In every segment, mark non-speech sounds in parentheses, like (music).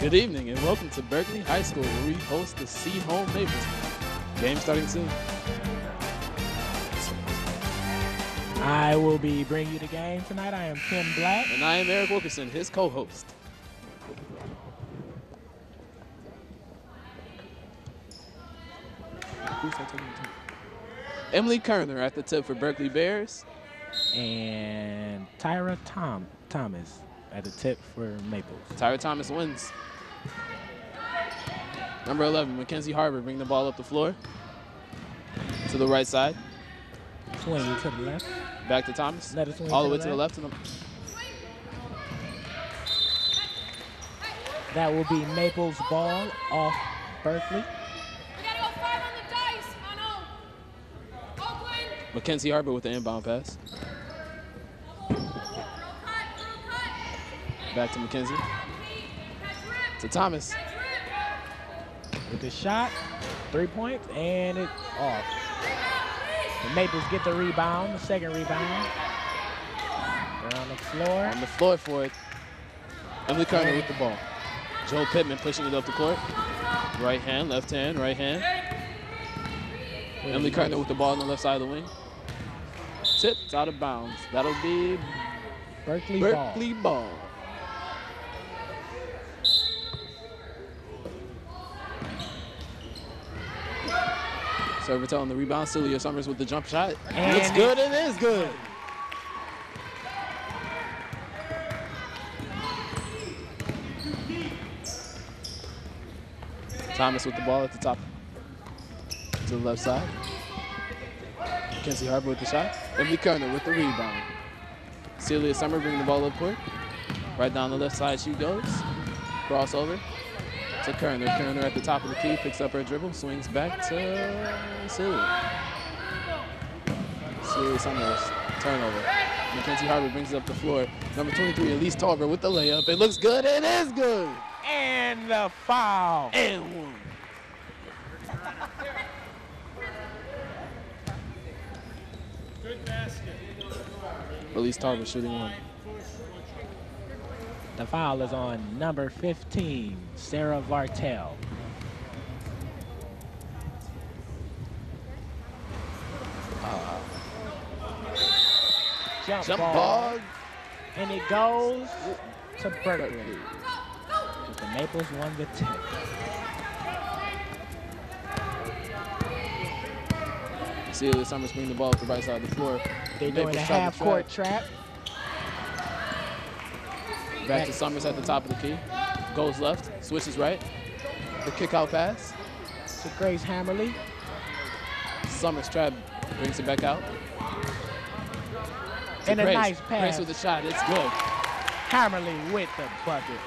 Good evening and welcome to Berkley High School where we host the Seaholm Maples. Game starting soon. I will be bringing you the game tonight. I am Ken Black. And I am Eric Wilkerson, his co-host. Emily Kerner at the tip for Berkley Bears. And Tyra Tom Thomas at the tip for Maples. Tyra Thomas wins. Number 11, Mackenzie Harbor bring the ball up the floor. To the right side. Swing to the left. Back to Thomas. Let it All the way the to the left. left. To the, That will be Maples ball off Berkley. Go five on the dice, oh, Mono. Oakland. Mackenzie Harbor with the inbound pass. Girl cut, girl cut. Back to Mackenzie. Catch To Thomas. with the shot, three points, and it off. The Maples get the rebound, the second rebound. They're on the floor. On the floor for it. Emily Kerner with the ball. Joe Pittman pushing it up the court. Right hand, left hand, right hand. Emily Kerner with the ball on the left side of the wing. Tipped out of bounds. That'll be Berkley, ball. Berkley ball. Servitel on the rebound. Celia Summers with the jump shot. And Looks good. It is good. Thomas with the ball at the top to the left side. Mackenzie Harper with the shot. Emily Kerner with the rebound. Celia Summer bringing the ball up court. Right down the left side she goes. Crossover to Kerner. Kerner at the top of the key picks up her dribble, swings back to Celia. Celia Summers, turnover. Mackenzie Harbor brings it up the floor. Number 23, Elise Tarver with the layup. It looks good. It is good. And the foul. And one. Elise Tarver shooting one. The foul is on number 15, Sarah Vartel. Uh, jump, Jump ball. ball. And it goes to Berkley. The Maples won the tip. Celia Summers bring the ball to the right side of the floor. They're doing a Maples try half court trap. trap. Back to Summers at the top of the key. Goes left, switches right. The kick out pass. to Grace Hammerly. Summers trap brings it back out. To And a Grace. nice Grace pass. with the shot. It's good. Hammerly with the bucket.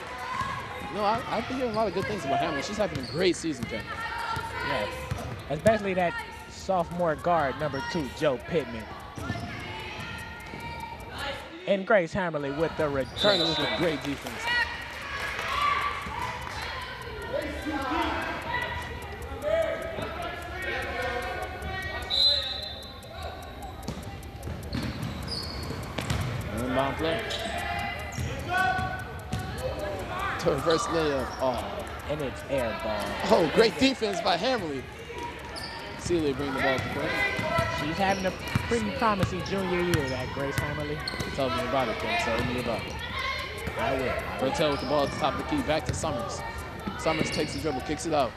No, I, I've been hearing a lot of good things about Hamlin. She's having a great season, Ken. Yes. Especially that sophomore guard, number two, Joe Pittman. And Grace Hammerly with the Turner with return. a great defense. Inbound play. To reverse layup. Oh, And it's air ball. oh great defense by Hamley. Celia bring the ball to court. She's having a pretty promising junior year, that Grace Hammerly. Tell me about it, Ken. Tell me about it. I will. Bertel with the ball at the top of the key. Back to Summers. Summers takes the dribble, kicks it out.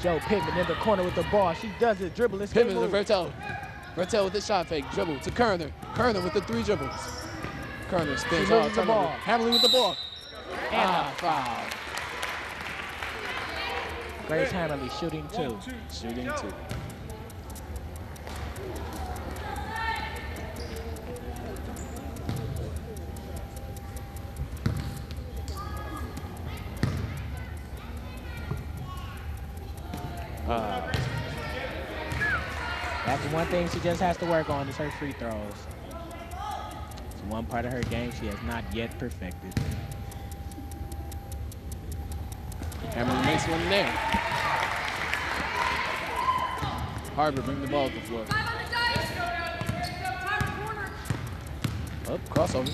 Joe Pittman in the corner with the ball. She does it, dribble, escape Pittman to move. Bertel. Bertel with the shot fake, dribble to Kerner. Kerner with the three dribbles. Kerner spins She out, loses the turnover. ball. Hamlin with the ball. And Ah, a foul. Grace Hammerly shooting two. Shooting two. That's one thing she just has to work on is her free throws. It's one part of her game she has not yet perfected. Hamlin makes one there. Harbor bring the ball to the floor. Five on the dice. Tyra corner. Up, crossover.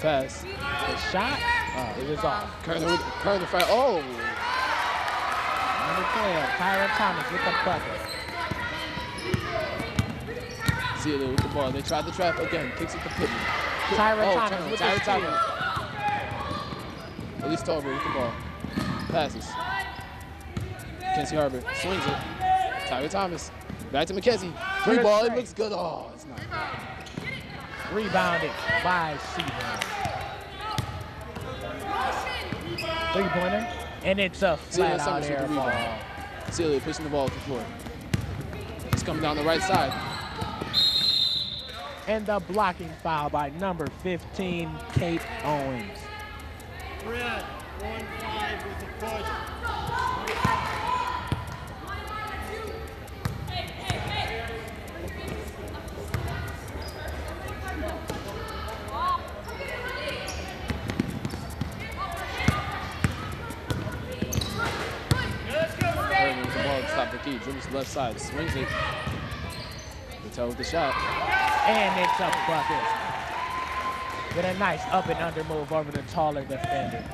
Pass. The shot Uh, it is off. Kerner fire. Oh, Number 12, Tyra Thomas with the bucket. Celia with the ball. They tried the trap again. Kicks it to Pittman. Pitt- Tyra oh, Thomas Turner. with the Tyra steal. Thomas. Elise Tarver with the ball. Passes. Kenzie Harbor swings it. Tyra Thomas. Back to McKenzie. Three ball. It looks good. Oh, it's not. Rebounded by Seaborn. Three pointer. And it's a Celia flat out Summers air ball. rebound. Celia pushing the ball to the floor. It's coming down the right side. And the blocking foul by number 15, Kate Owens. Brett, one five with a push. Kerner with the ball to stop the key. Dribbles left side. Swings it. Patel with the shot. And it's a bucket. With a nice up and under move over the taller defender.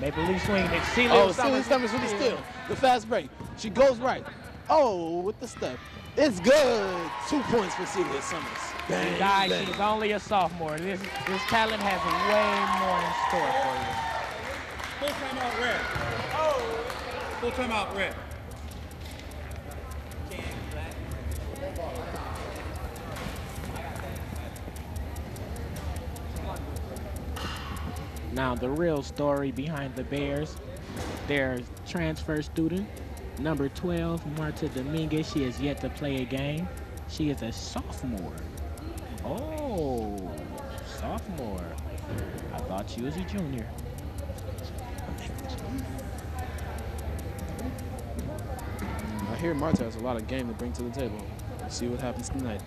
Maple Leaf swing it. Celia Oh, Summers Celia Summers with the steal. The fast break. She goes right. Oh, with the step. It's good. Two points for Celia Summers. Bang, Guys, bang. she's only a sophomore. This this talent has way more in store for you. Full timeout, red. Oh. Full timeout, red. Now, the real story behind the Bears, their transfer student, number 12, Marta Dominguez. She has yet to play a game. She is a sophomore. Oh, sophomore. I thought she was a junior. I hear Marta has a lot of game to bring to the table. We'll see what happens tonight.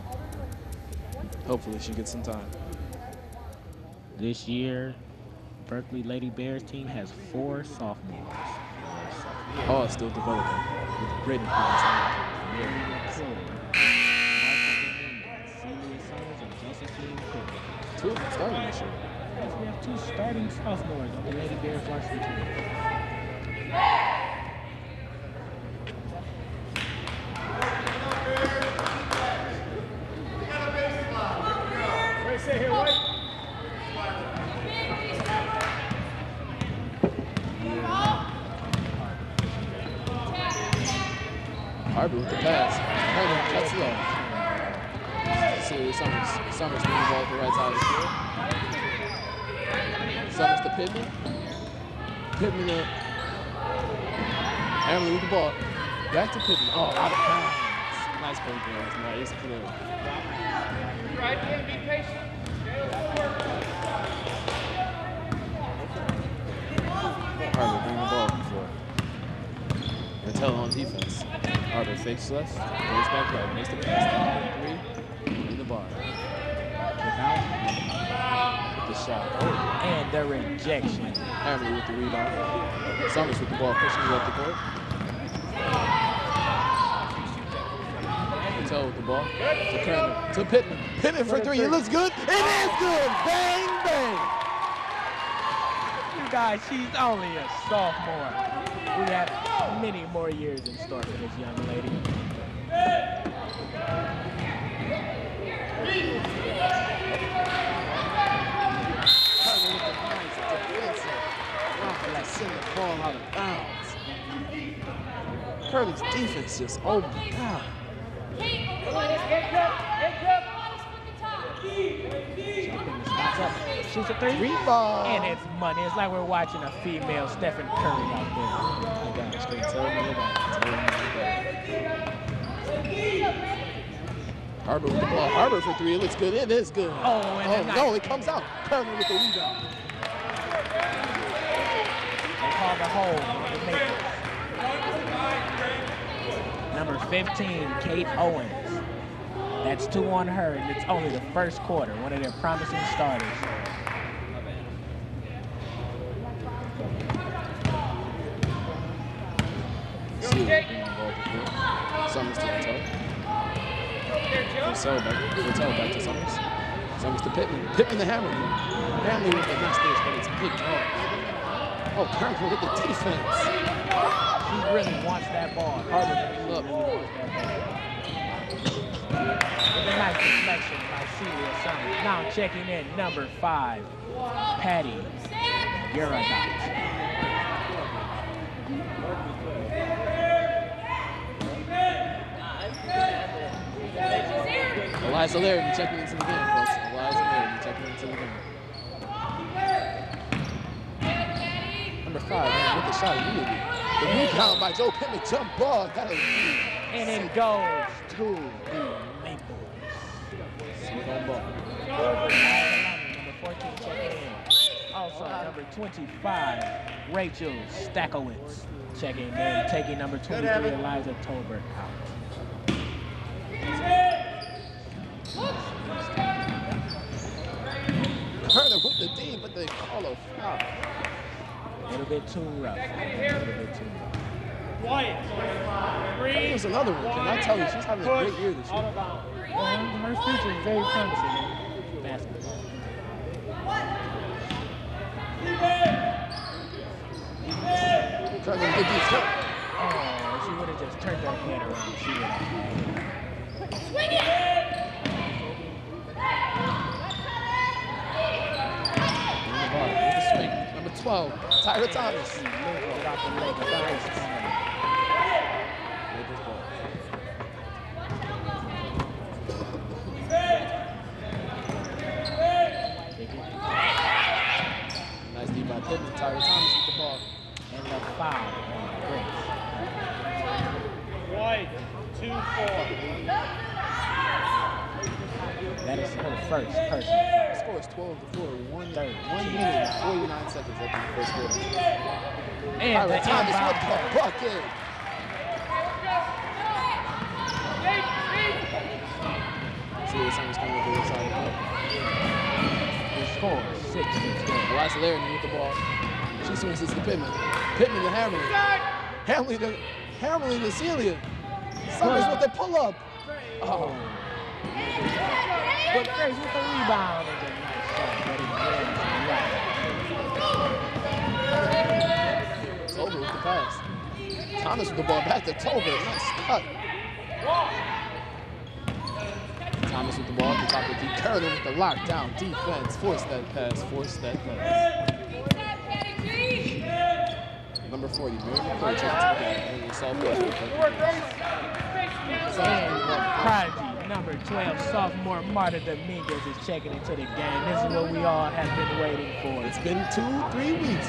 Hopefully she gets some time. This year, Berkley Lady Bears team has four sophomores. All still developing with great improvements. Two of them starting this year. Yes, we have two starting sophomores on the Lady Bears varsity team. Harbor with the pass. Herman cuts it off. Celia Summers. Summers ball to the right side of the field. Summers to Pittman. Pittman up. Hamlin with the ball. Back to Pittman. Oh, out of bounds. Nice play there. Nice play. Right there, be patient. Harbor bring the ball up the on defense. Harbor fakes left, goes back right, makes the pass. Three, in the bar. With the shot. Oh, and the rejection. Hamlin with the rebound. Summers with the ball, pushing it the court. Martell with the ball. To Kerner. To Pittman. Pittman for three. It looks good. It is good. Bang. You guys, she's only a sophomore. We have many more years in store for this young lady. Kerner with the nice defensive. Oh, like send the ball out of bounds. Curly's defense just, oh my God. Kate, everybody, head up, head up. Spots up, shoots a three, Rebound. and it's money. It's like we're watching a female Stephen Curry out Oh gosh, can tell me about it. Tell me about. Harbor with the ball. Harbor for three. It looks good. It is good. there. Oh, and Oh, no, it comes out. Kerner with the rebound. They call the hold on the Maples. Number 15, Kate Owens. That's two on her, and it's only the first quarter. One of their promising starters. Seal bringing the ball to Patel back, Patel back to Summers. Summers to Pittman. Pittman the hammer. Hamley with the nice finish, but it's big draw. Oh, Kirkland with the defense. He really wants that ball. Harder Look. Nice deflection by Celia Summers. Now checking in, number five, Patty Uradot. Eliza Laird checking into the game, folks. Eliza Laird checking into the game. Number five, man, with the shot immediately. The rebound by Joe Pittman, jump ball. That is And it goes to the Maples. sweet on ball. Number 14 checking in. Also, number 25, Rachel Stakowitz checking in, taking number 23, Eliza Tolbert out. Turner with the D, but they call a foul. A little bit too rough. A little bit too rough. Wyatt. Here's another one. Can I tell you, she's having a great year this year. Well, her future is very promising in basketball. Turner with the defense. Oh, she would have just turned her head around. She would have. Swing it! the ball with the swing. 12, Tyra Thomas. Got the leg of ice. Lakers ball. Nice D by Pittman. Tyra Thomas with the ball. And the foul on Grace. White. Two four. That is her first personal The score is 12 to 4. One, Third. one minute and 49 seconds left in the first quarter. And the Tyra Thomas with the bucket. See the Summers coming over the side of the ball. the six to twelve. Eliza Laird with the ball. She swings it to Pittman. Pittman to Hamlin. Hamlin to Hamlin to Celia. Summers with the pull up. Oh, But Grace with the rebound and Tolbert with the pass. Thomas with the ball back to Tolbert. Nice cut. Thomas with the ball at top of key. Curlin with the lockdown defense. Force that pass. Force that pass. Number 40, Mary McCoy checking to the And Prodigy, number 12, sophomore Marta Dominguez is checking into the game. This is what we all have been waiting for. It's been two, three weeks.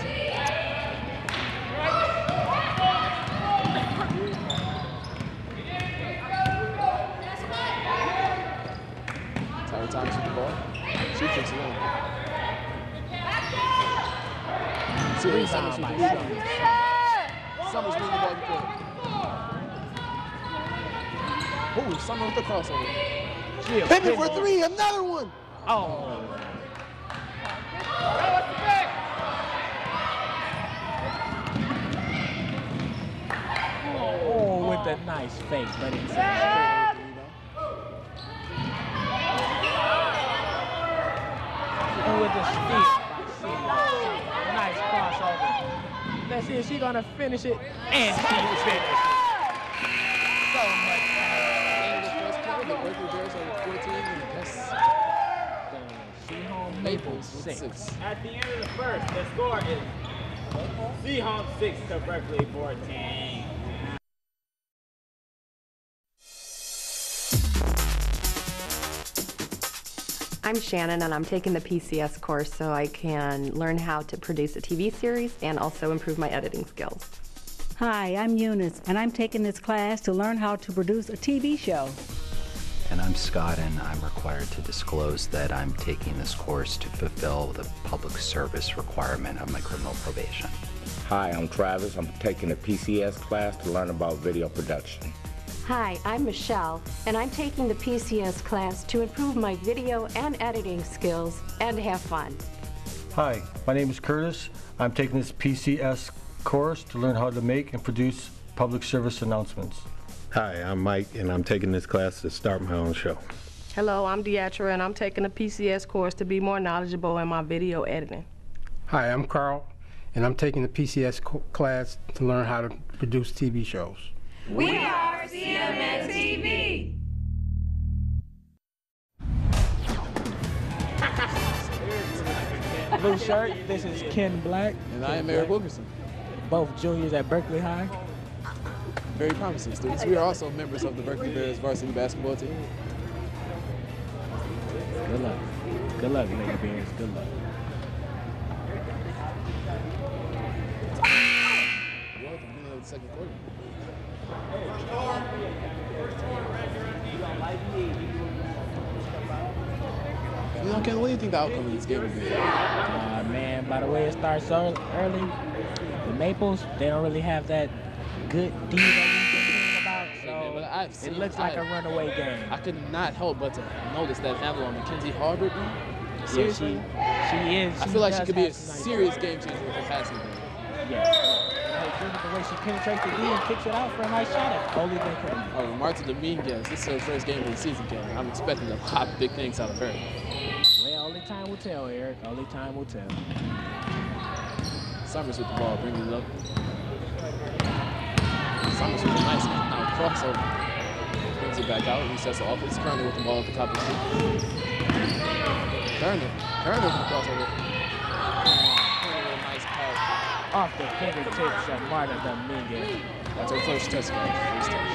Tyra Thomas with the ball. She kicks it in. Celia Summers with the Rebound by rebound. Summers winning the ball to court. Oh, Summers with the crossover. Pin- for three, another one. Oh. Oh, with a nice fake, but it's and with the speed. Nice crossover. Let's see if she's gonna finish it, and she finishes. So much End of the first quarter, the Berkley Bears are 14 and the Guests Seaholm Maples with six. six. At the end of the first, the score is Seaholm 6 to Berkley 14. I'm Shannon, and I'm taking the PCS course so I can learn how to produce a TV series and also improve my editing skills. Hi, I'm Eunice, and I'm taking this class to learn how to produce a TV show. And I'm Scott, and I'm required to disclose that I'm taking this course to fulfill the public service requirement of my criminal probation. Hi, I'm Travis. I'm taking a PCS class to learn about video production. Hi, I'm Michelle, and I'm taking the PCS class to improve my video and editing skills and have fun. Hi, my name is Curtis. I'm taking this PCS course to learn how to make and produce public service announcements. Hi, I'm Mike, and I'm taking this class to start my own show. Hello, I'm Deatra, and I'm taking a PCS course to be more knowledgeable in my video editing. Hi, I'm Carl, and I'm taking the PCS co- class to learn how to produce TV shows. We are CMN TV. Blue shirt, this is Ken Black. And I am Eric Wilkerson. Both juniors at Berkley High. Very promising students. We are also members of the Berkley Bears varsity basketball team. Good luck. Good luck, Lady Bears. Good luck. Well, at the beginning of the second. You know, Ken, what do you think the outcome of this game will be? Uh, man, by the way it starts so early, the Maples, they don't really have that good D that we've been about. So I've seen, it looks like I- a runaway game. I could not help but to notice that handle on Mackenzie Harbert. man. Yeah, she, she is. I feel like she could be a serious game changer with her passing game. Junior, the way she penetrates the D and kicks it out for a nice shot at been crazy. Oh, Marta Dominguez, this is her first game of the season, Ken. I'm expecting a lot of big things out of her. Well, only time will tell, Eric. Only time will tell. Summers with the ball, bringing it up. Summers with a nice uh, now crossover. Brings it back out, resets it off. It's Kerner with the ball at the top of the key. Kerner, Kerner with the crossover. Nice pass. Off the fingertips of Marta Dominguez. That's her first touch, guys. First touch.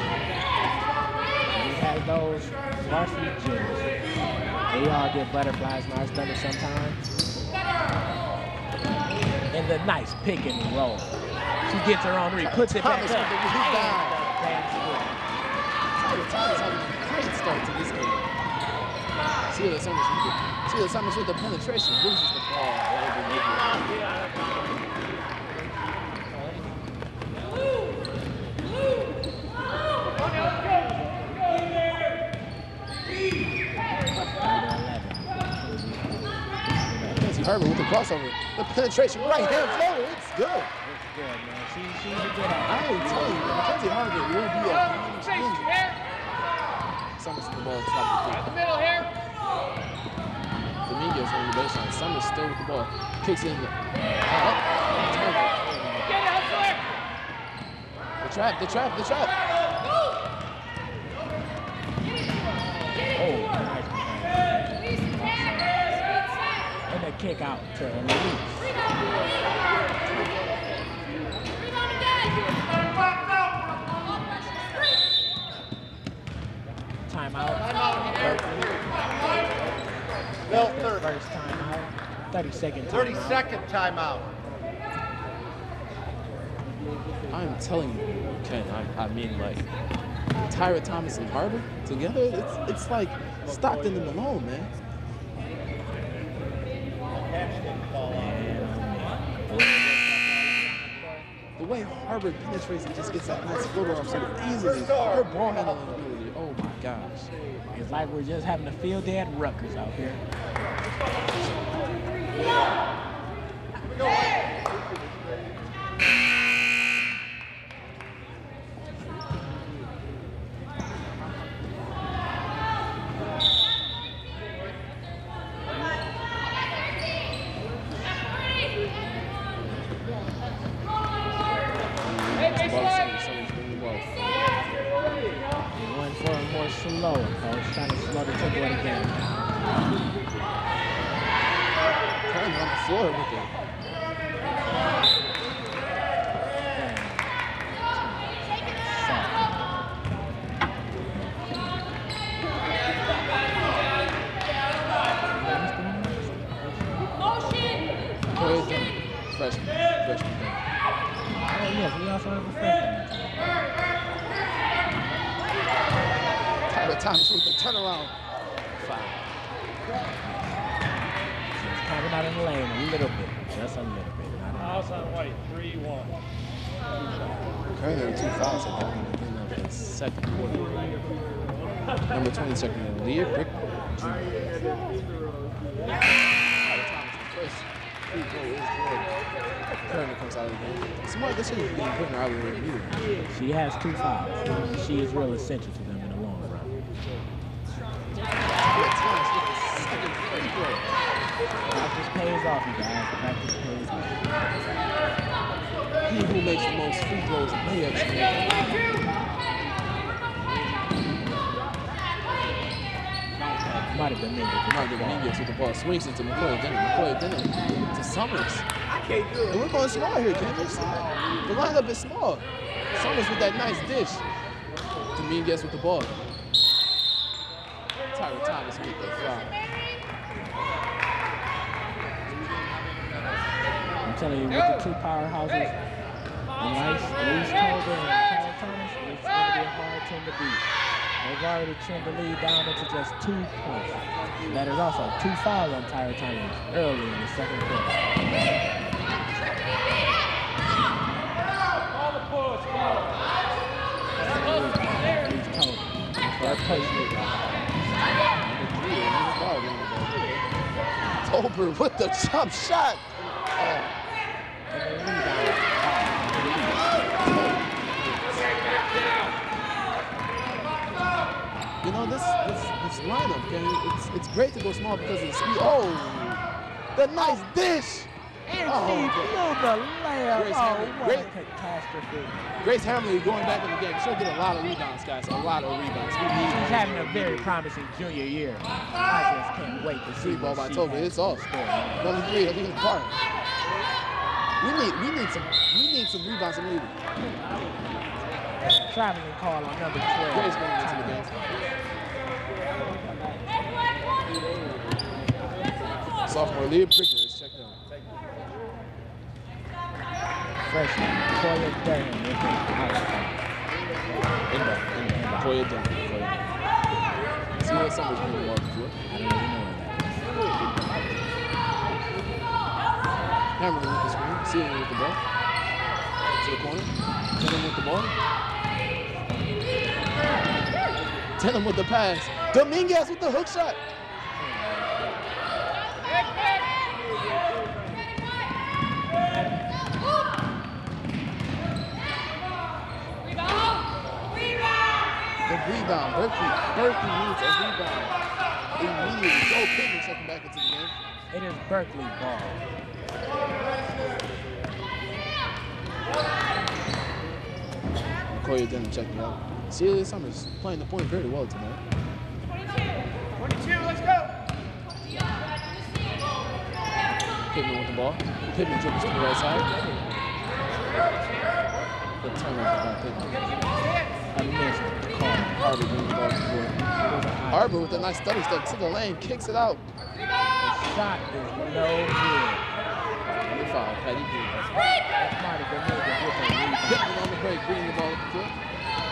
We have those varsity juniors. They all get butterflies in our stomach sometimes. And the nice pick and roll. She gets her own read, puts it back up. with the rebound. And the basket. Tyra Thomas having a great start to this game. Celia Summers with the, Celia Summers with the penetration, loses the ball over Nikki. Mackenzie Herbert with the crossover. The penetration, right hand floater, it's good. It's good, man. She, good I ain't telling you, Mackenzie Herbert will be a huge ninja. Summers the ball, of the. The middle here. Dominguez on the baseline. Summers still with the ball. Kicks in. Up. Get it, hustler. The trap, the trap, the trap. Oh, nice. And a kick out to Elise. Timeout. Berkley. First timeout. 30 second timeout. 30 second timeout. I'm telling you, Ken, I, I mean like Tyra Thomas and Harbor together, it's it's like Stockton and Malone, man. The way Harvard penetrates and just gets that nice floater off so easily. Her ball handling my gosh. It's like we're just having a field day at Rutgers out here. Smart, this shouldn't putting her out with you. She has two fouls. She is real essential to them in the long run. Practice pays off, you guys. Practice pays off. He who makes the most free throws layups. Might have been Mingus. Might have been Mingus with the ball swings it to McCoy, then McCoy, then to Summers. I can't do it. And we're going small here, can't you see that? The lineup is small. Summers with that nice dish. Dominguez with the ball. Tyra Thomas with the foul. I'm telling you, with the two powerhouses, Rice, Reese Colbert, and Tyra Thomas, it's going to be a hard team to beat. They've already trimmed the lead down into just two points. That is also two fouls on Tyra Thomas early in the second quarter. Place with the jump shot. You know this this this lineup, okay? It's it's great to go small because of the speed. Oh, the nice dish. And Oh, she blew the layup. Grace oh, Hamlin, what great. a catastrophe. Grace Hamley going back in the game. She'll get a lot of rebounds, guys. A lot of rebounds. We need She's having a very promising junior year. I just can't wait to see Three ball what by she Tova. has It's off. Number three, I think it's part. We need we need some we need some rebounds immediately. Traveling call on number 12. Grace going into the game. Sophomore Leah Prickner is checked out. Freshman Toya Durham with the outside. Inbound, inbound. Toya. Toya. See what Summers bring the ball to the floor. I don't even know what that Hammerman with the screen. Sealing with the ball. To the corner. Tenham with the ball. Tenham with the pass. Dominguez with the hook shot. Rebound. Berkley. Berkley needs a rebound. Immediately. Joe Pittman checking back into the game. It is Berkley ball. Koya Denham checking out. Celia Summers playing the point very well tonight. 22, let's go. Pittman with the ball. Pittman dribbles to the right side. The turnover by Pittman. A missed call. Arbor brings the ball to the. Arbor with a nice study step to the lane, kicks it out. The shot is no good. Number five, Patty Green. That's might have been Dominguez with a rebound. Pittman on the break, bringing the ball up the court.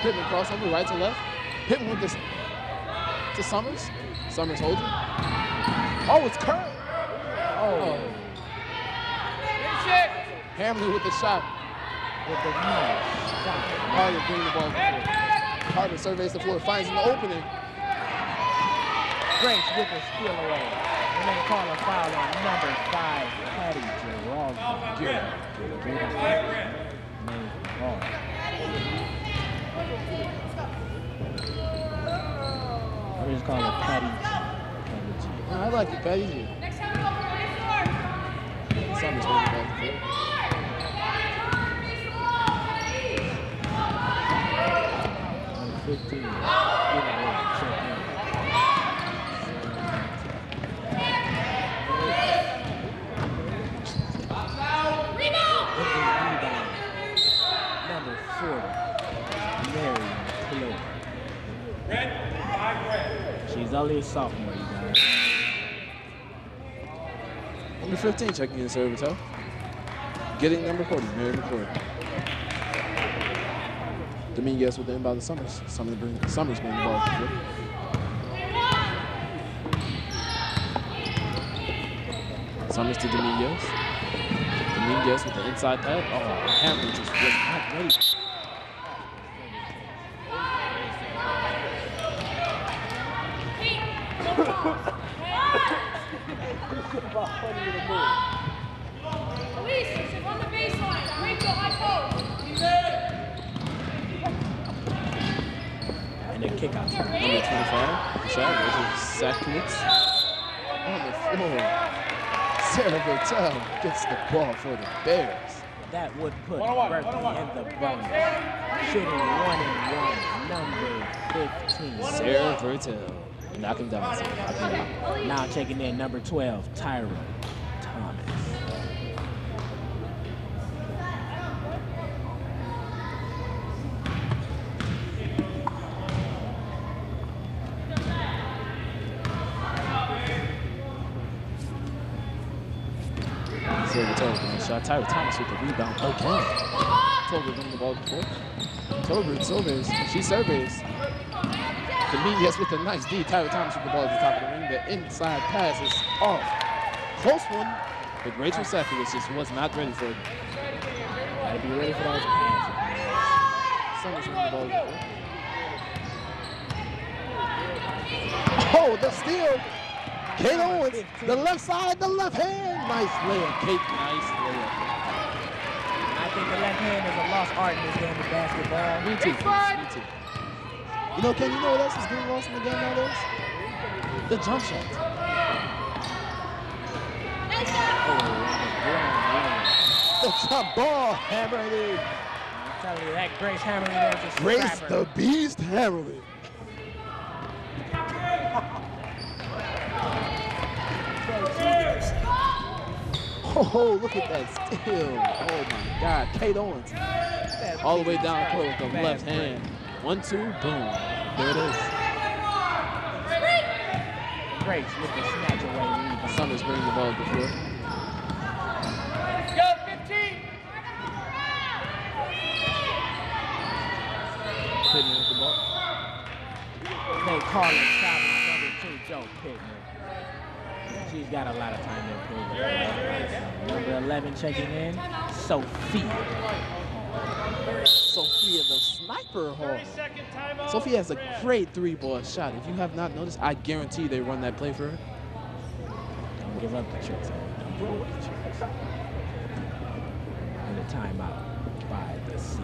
Pittman crossover, right to left. Pittman with this to Summers. Summers holding. Oh, it's Curry. Oh. oh. Hamlin with the shot. With the knee. Shot. Carter bringing the ball up the floor. Carter surveys the floor, finds an opening. Grace with a steal away. And then call a foul on number five, Patty Geraldo. Geraldo. Name wrong. Just call it Patty. I like it, Patty G. Summers bringing the ball up the floor. Number 15. Give it 15. She's only sophomore, you guys. Number 15 checking in service, huh? Getting number 40, Mary McCord. Dominguez with the inbound to Summers. Summers bring, Summers bring the ball. Summers to Dominguez. Dominguez with the inside pad. Oh, Hamlin just was not ready. Luis, sit on the baseline. Rico, high post. And then kick out. Number 25, Rashad. On the floor. Sarah Vertel gets the ball for the Bears. That would put Berkley in the bonus. Shooting one and one, number 15. Sarah Vertel. Knock him down. Sarah. Knock him down. Now checking in number 12, Tyra Vertel with the shot. Tyra Thomas with the rebound again. Tolbert bringing the ball court. Tolbert surveys. She surveys. Dominguez with a nice D. Tyra Thomas with the ball at the top of the ring. The inside pass is off. Close one. But Rachel Safowitz just was not ready for it. Gotta be ready for those passes. Summers winning the ball court. Oh, the steal. Kate Owens, the left side, the left hand. Nice layup, Kate. Nice layup. I the is a lost art in this game of basketball. Me too. Me too. You know, Ken, you know what else is getting lost in the game nowadays? The jump shot. Oh, the jump ball hammered in. I'm telling you, that Grace Hammer there is a Grace scrapper. the Beast hammered it. Oh, look at that steal. Oh my God. Kate Owens. All the way down court with the left hand. One, two, boom. There it is. Grace with the snatch away rebound. Summers bringing the ball to the floor. Go, 15. Pittman with the ball. They call it number two, Joe Pittman. She's got a lot of time to improve. Number 11 checking in, Sophia. Sophia the sniper hall. Sophia has a great three ball shot. If you have not noticed, I guarantee they run that play for her. Don't give up the tricks. Don't give up the tricks. And a timeout by the C.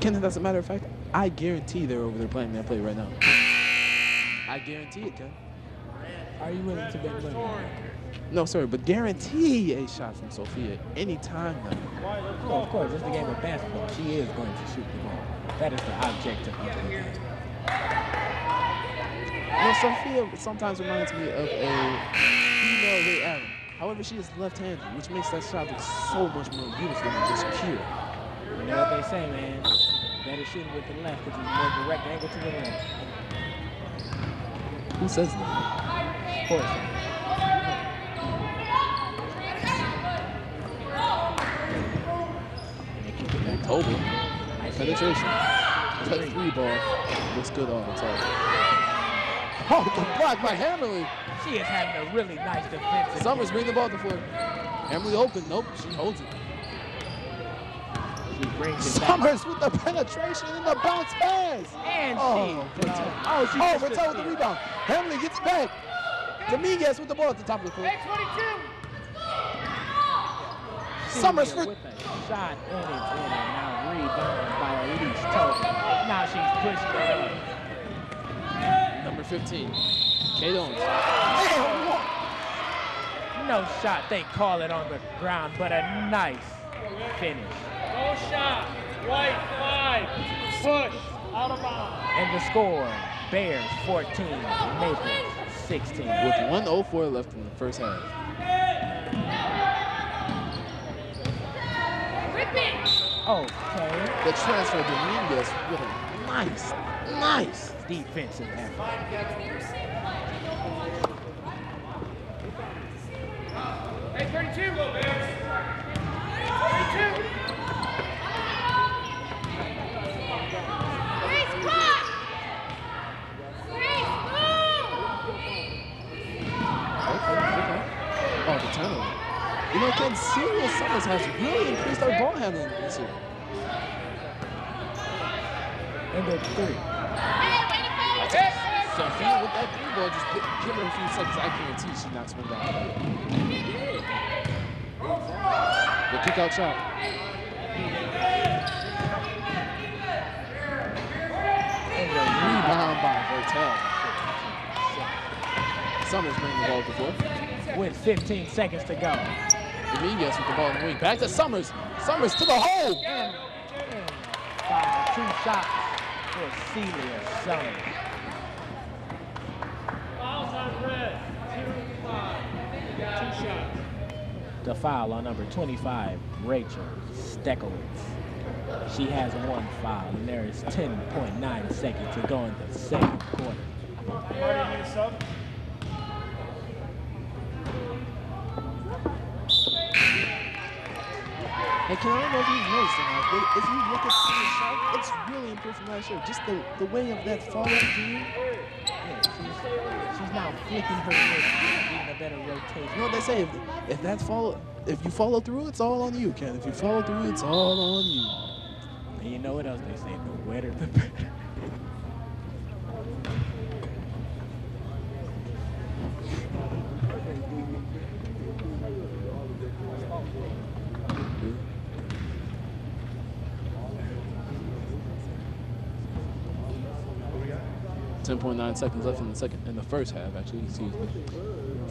Ken, as a matter of fact, I guarantee they're over there playing that play right now. I guarantee it, Ken. Are you willing to bet money? No, sorry, but guarantee a shot from Sophia anytime now. Oh, of course, it's the game of basketball. She is going to shoot the ball. That is the objective of the game. You know, Sophia sometimes reminds me of a female Ray Allen. However, she is left-handed, which makes that shot look so much more beautiful and just pure. You know what they say, man? Better shooting with the left because it's more direct angle to the left. Who says that? Of course. And they kick it back. Toby. Penetration. Cut three ball. Looks good all the time. Oh, the block by Hammerly. She is having a really nice defense. Summers bring the ball to the floor. Hammerly open. Nope, she holds it. She brings it. Summers with the penetration and the bounce pass. And Oh, she. Patel. Oh, she Oh, missed the Patel with the rebound. Hammerly gets back. Dominguez with the ball at the top of the court. 22. Summers for with a shot and it's in and now rebound by Elise Toby. Now she's pushing it up. number 15. Kate Owens. No shot. They call it on the ground, but a nice finish. No shot. White five. Push. Out of bounds. And the score, Bears 14, Maples 16. With 104 left in the first half. Rip it. Okay. The transfer Dominguez with a nice, nice Defensive effort. Hey, 32. 32. Grace, cut. Grace, move. Okay, okay. Oh, the turnover. You know, Ken, Celia Summers has really increased her ball handling this year. And the three. To Sophia with that three ball, just gi- give her a few seconds. I guarantee she knocks one down. The kick out shot. And the Rebound by Vertel. Summers bringing the ball up the floor. With 15 seconds to go. Dominguez with the ball in the wing. Back to Summers. Summers to the hole. And, and final two shots for Celia Summers. Fouls on red. Two. Two shots. The foul on number 25, Rachel Stekowitz. She has one foul, and there is 10.9 seconds to go in the second quarter. Marty, need a sub? Hey, Ken, I don't know if you've noticed or not, but if you look at Celia shot, it's really improved last year. Just the, the way of that follow through. Yeah, she's, she's now flicking her wrist, getting a better rotation. You know what they say? If, if that's follow, if you follow through, it's all on you, Ken. If you follow through, it's all on you. And you know what else they say? The wetter, the better. Ten point nine seconds left in the second, in the first half. Actually, excuse me.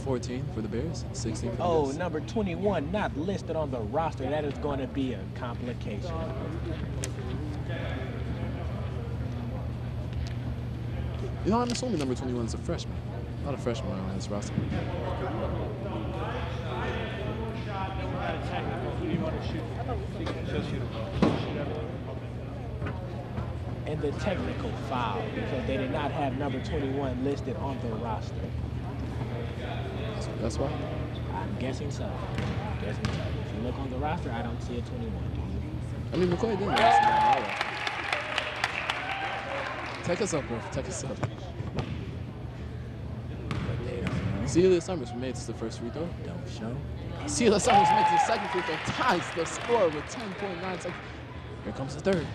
Fourteen for the Bears, sixteen for the Oh, Bears. number 21, not listed on the roster. That is going to be a complication. You know, I'm assuming number 21 is a freshman. Not a lot of freshmen are on this roster. And the technical foul because they did not have number 21 listed on the roster. That's why. I'm guessing so. I'm guessing so. If you look on the roster, I don't see a 21. Do you? I mean, McCoy didn't last. Take us up, bro. Take us up. Celia Summers makes the first free throw. Don't show. Celia Summers makes the second free throw. Ties the score with 10.9 seconds. Here comes the third.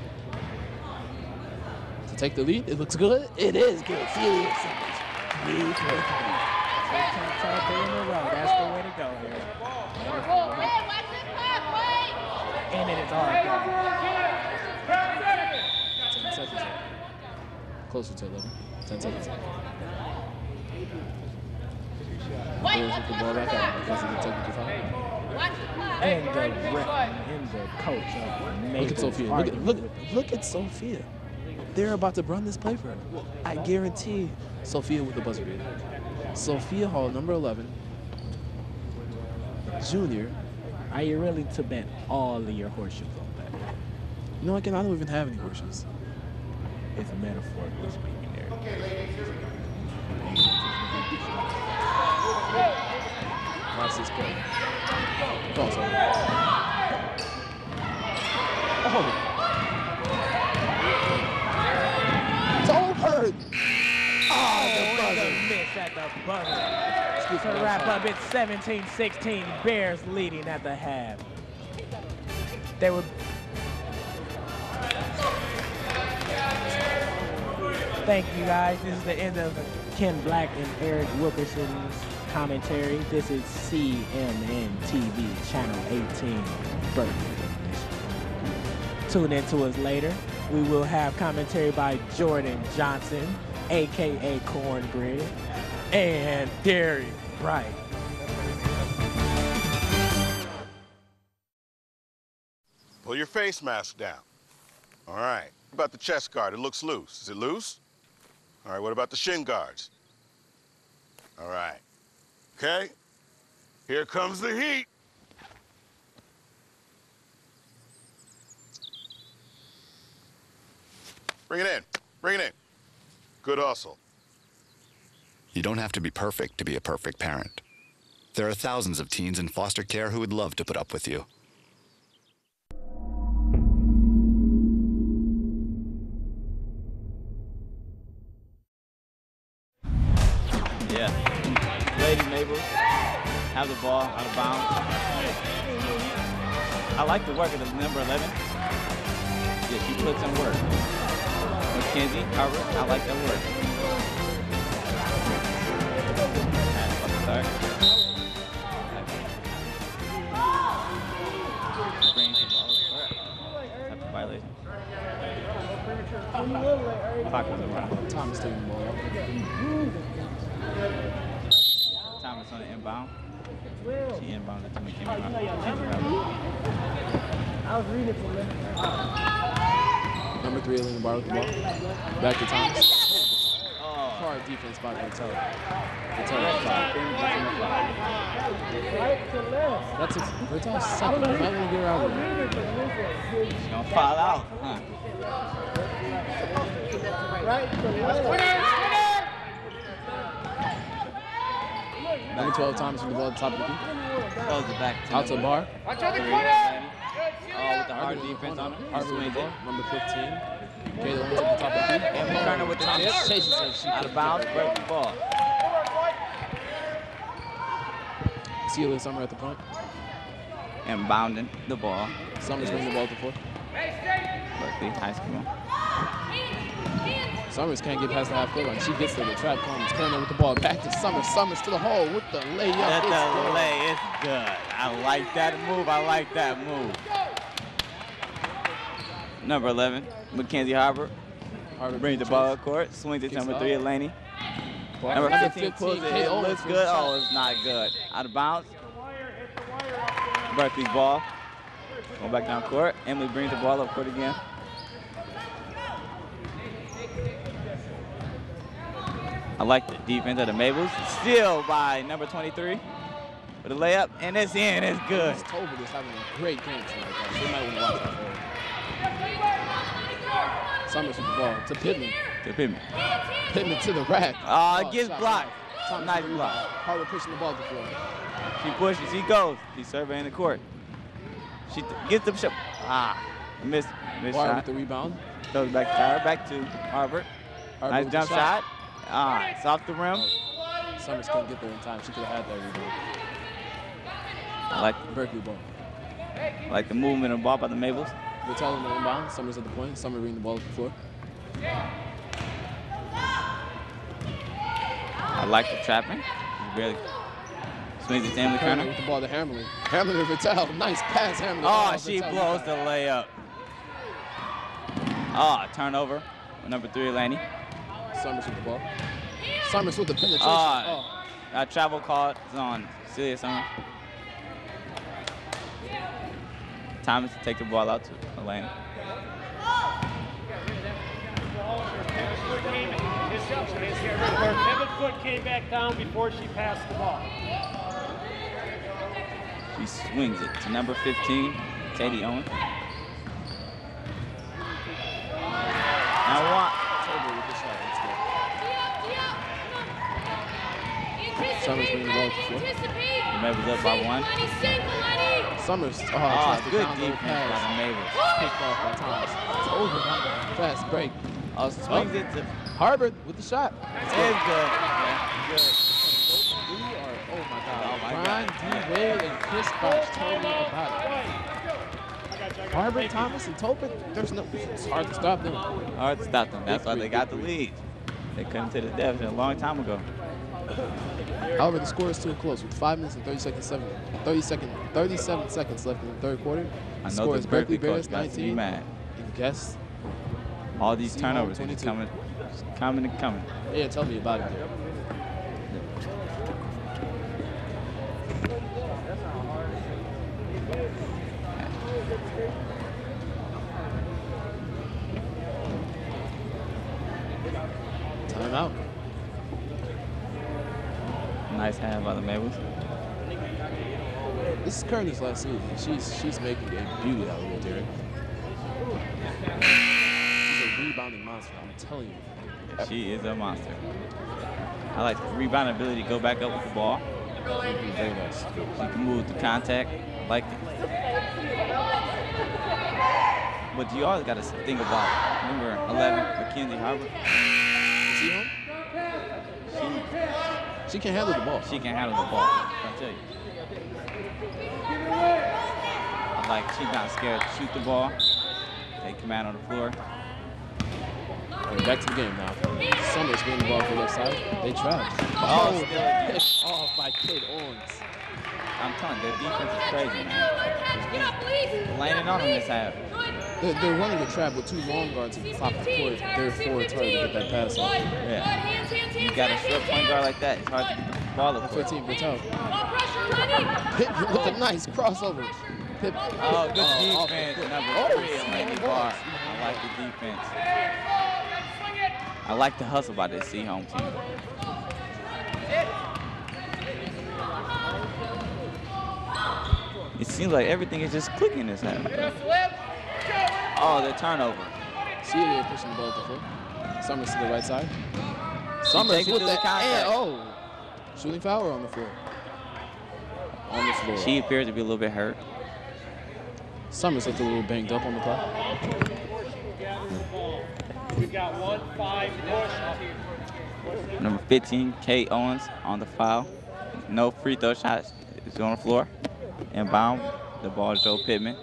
To take the lead, it looks good. It is good. Celia Summers. Three quick. Tell in a. That's the way to go here. And it is hard. 10 seconds. Closer to 11. 10 seconds left. Bears with the ball back out because of the technical foul. And the ref and the coach of Look Maple at Sophia. Look at, look, look at Sophia. They're about to run this play for her. I guarantee Sophia with the buzzer beater. Sophia Hall, number 11, junior. Are you really to bet all of your horseshoes on that? You know, again, I don't even have any horseshoes. It's a metaphorically speaking there. Watch this play. Cross over. Oh. Buzzer. Excuse To wrap up, it's 17-16. Bears leading at the half. They were. Thank you guys. This is the end of Ken Black and Eric Wilkerson's commentary. This is CMN TV, Channel 18, Berkley. Tune in to us later. We will have commentary by Jordan Johnson, aka Cornbread, and Derek Bright. Pull your face mask down. All right. What about the chest guard? It looks loose. Is it loose? All right. What about the shin guards? All right. Okay. Here comes the heat. Bring it in. Bring it in. Good hustle. You don't have to be perfect to be a perfect parent. There are thousands of teens in foster care who would love to put up with you. Yeah. Lady Mabel, have the ball out of bounds. I like the work of the number 11. Yeah, she puts in work. Mackenzie, cover, I like that work. Violation. Clock was around. Thomas taking the ball. She inbounded to McKinney. I was reading for a Number three, Elena Barr with the ball. Back to Thomas. Hard defense by. Patel with five. Right to left. That's a Patel's second. You might want to get out of there. She's gonna foul out. Huh. Right to left. Number 12, Thomas with the ball at the top of the key. Throws it back Out to number- Barr. Watch out the corner. Oh, with the hard defense on her. She Harvard with swings the it. Number 15. Owens at the top of the key. And Turner with the chip. Chases it. Out of bounds, break the ball. Celia Summer at the point. And bounding the ball. Summers bringing the ball to four. Berkley High School. Summers can't get past the half court line. She gets there. The trap comes. Turner with the ball. Back to Summers. Summers to the hole with the layup. That's It's the good. lay. It's good. I like that move. I like that move. Number 11, Mackenzie Harbor. Harbor brings the ball up court. Swings it to number three. Ball Number number 15 15, pulls it. It looks good. the. Oh, it's not good. Out of bounds. Berkley's ball. Going back down court. Emily brings the ball up court again. I like the defense of the Maples. Still by number 23 with a layup, and it's in. It's good. Miss Tolbert is having a great game tonight, guys. They might want to watch that. Summers with the ball to Pittman. To Pittman. Pittman to the rack. Uh, Oh, gets blocked. Thomas Nice block. Harvard pushing the ball to the floor. She pushes, he goes. He's surveying the court. She gets the shot. Ah, missed, missed shot. with the rebound. Throws back to Tyra, back to Harvard. Harvard nice jump shot. Ah, it's off the rim. Summers couldn't get there in time. She could have had that rebound. I like, Berkley ball. I like the movement of the ball by the Vitale in the inbound. Summers at the point. Summer bringing the ball to the floor. I like the trapping. He's barely swings it to Emily Turner Kerner. with the ball to Hamlin. Hamlin to Vitale. Nice pass, Hamlin. Oh, Oh, she Vitale. blows the layup. Ah, turnover. Number three, Laney. Summers with the ball. Summers with the penetration. Ah, oh. that travel call is on Celia Summer. Thomas to take the ball out to Elena. Pivot foot came back down before she passed the ball. She swings it to number 15, Katie Owen. Now what? Tolbert with the shot. That's good. Summers bringing the ball to the floor. The Maples up by one. Summers. Ah, oh, Oh, tries good defense by Maples. Picked off by Thomas. It's over. Fast break. Oh, swings it to Harvard with the shot. It's good. Yeah, good. We are, oh my God. Oh my Brian God. D. Wade and Chris Bosh tell me about it. Harvard, Thomas, and Tolbert, there's no, it's hard to stop them. Hard to stop them. That's why they got the lead. They couldn't to the deficit a long time ago. However, the score is too close with five minutes and 30 seconds, seven, 30 second, 37 seconds left in the third quarter. I The know score is Berkley Berkley Bears coach got to be 19. mad. And guess, All these turnovers are just 22. coming, coming and coming. yeah, tell me about it. Timeout. Nice hand by the Maples. This last season. She's she's making a beauty out of it, Derek. She's a rebounding monster. I'm telling you. She is a monster. I like the rebound ability to go back up with the ball. Very nice. She can move to contact. I Like it. But you always got to think about number 11, Mackenzie Harbor. Is he home? She, She can handle the ball. she can handle the ball. I tell you. I like she's not scared to shoot the ball. Take command on the floor. Right, back to the game now. Summers getting the ball for left side. They trapped. Oh, Oh, a off by Kate Owens. I'm telling you, their defense is crazy, man. Landing on them this half. They're, they're running a trap with two long guards at the top of the court. Therefore, it's hard to get that pass off. Yeah. You got a short point guard like that, it's hard to get the ball up. 15 Patel. Pittman with a nice crossover. Pitt, Oh, good off the defense, foot. number Oh, three, small Lady balls. Bar. I like the defense. I like the hustle by this Seaholm team. It seems like everything is just clicking this half. Oh, the turnover. Celia pushing the ball to the. Summers to the right side. Summers with the the and oh, shooting foul or on the floor. On the floor. She appears to be a little bit hurt. Summers looked a little banged up on the clock. We've got one, five, push. Number 15, Kate Owens on the foul. No free throw shots. It's on the floor. Inbound. The ball is Joe Pittman.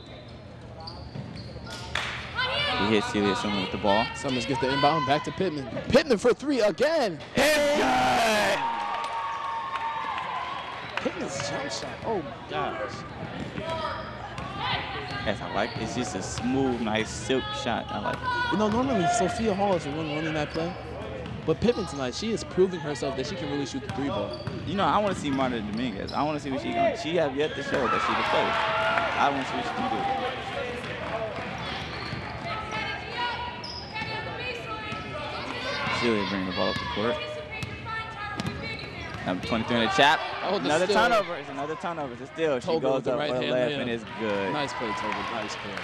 He hits Celia Summers with the ball. Summers gets the inbound back to Pittman. Pittman for three again. It's good. Jump shot. Oh my gosh. Yes, I like it. It's just a smooth, nice silk shot. I like it. You know, normally Sophia Hall is the one running that play. But Pittman tonight, she is proving herself that she can really shoot the three ball. You know, I want to see Marta Dominguez. I want to see what she going. She have yet to show that she can play. I want to see what she can do. Celia bring the ball up the court. Number 23 in the chap. Oh, the another steal. turnover. It's another turnover. It's a steal. She goes with the up right for layup layup. and it's good. Nice play, Toba. Nice play.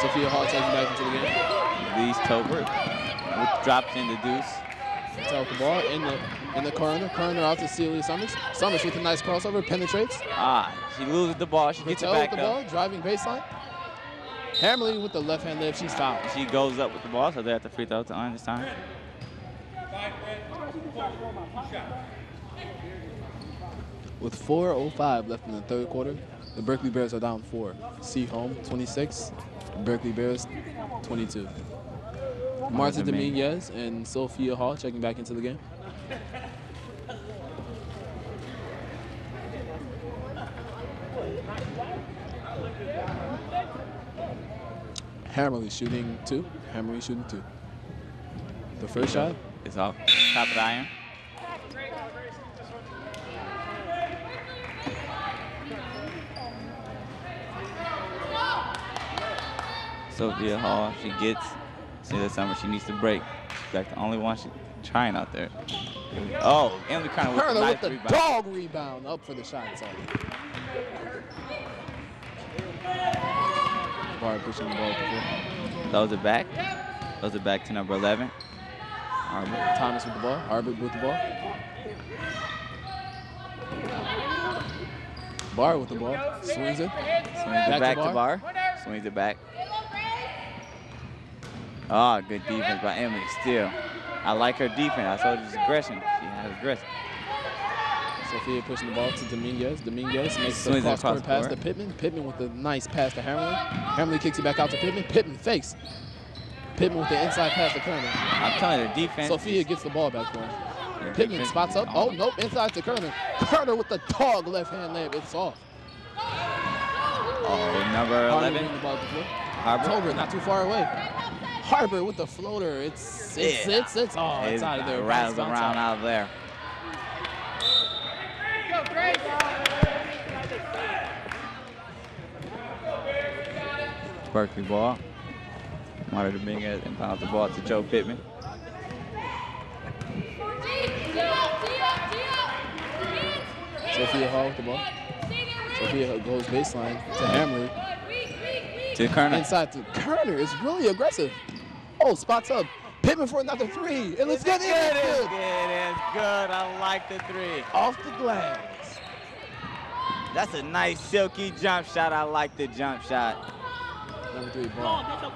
Sophia Hall taking back into the game. Lee's Tober with- drops in the deuce. Out the ball in the in the corner. Corner out to Celia Summers. Summers with a nice crossover, penetrates. Ah, she loses the ball. She gets it back with the up. ball, driving baseline. Hammerly with the left hand layup. She's fouled. She goes up with the ball, so they're at the free throw line this time. With 4.05 left in the third quarter, the Berkley Bears are down four. Home 26, Berkley Bears 22. Marta Dominguez. Dominguez and Sophia Hall checking back into the game. Hammerly shooting two. Hammerly shooting two. The first shot It's off top of the iron. Sophia Hall, she gets see this summer she needs to break. She's like the only one she trying out there. Oh, Emily kind of with a with the rebound. dog rebound up for the shot. Sorry. Bar pushing the ball. the. Those are back. Those are back to number 11. Thomas with the ball. Arbor with the ball. Bar with the ball. Swings it. Swings it back to bar. Swings it back. Oh, good defense by Emily still. I like her defense. I saw this aggression. She has aggression. Sophia pushing the ball to Dominguez. Dominguez makes the cross court pass to Pittman. Pittman with a nice pass to Hammerly. Hammerly kicks it back out to Pittman. Pittman fakes. Pittman with the inside pass to Kerner. I'm telling you, the defense. Sophia gets the ball back for him. Yeah, Pittman defense- spots up. Oh, nope. Inside to Kerner. Kerner with the dog left hand layup. It's off. Oh, number Harbor 11. winning the ball to the. Harbor. October, not too far away. Harbor with the floater. It's it's Yeah. it's it's oh, it's It out of there. Rattles around out. out of there. Berkley ball. Marta Dominguez inbounds the ball to Joe Pittman. Sophia Hall with the ball. Sophia goes baseline to Hamley. To Kerner. Inside to Kerner. It's really aggressive. Oh, spots up. Pittman for another three. It looks good. It It looks is good. good. It is good. I like the three. Off the glass. That's a nice silky jump shot. I like the jump shot. Number three ball.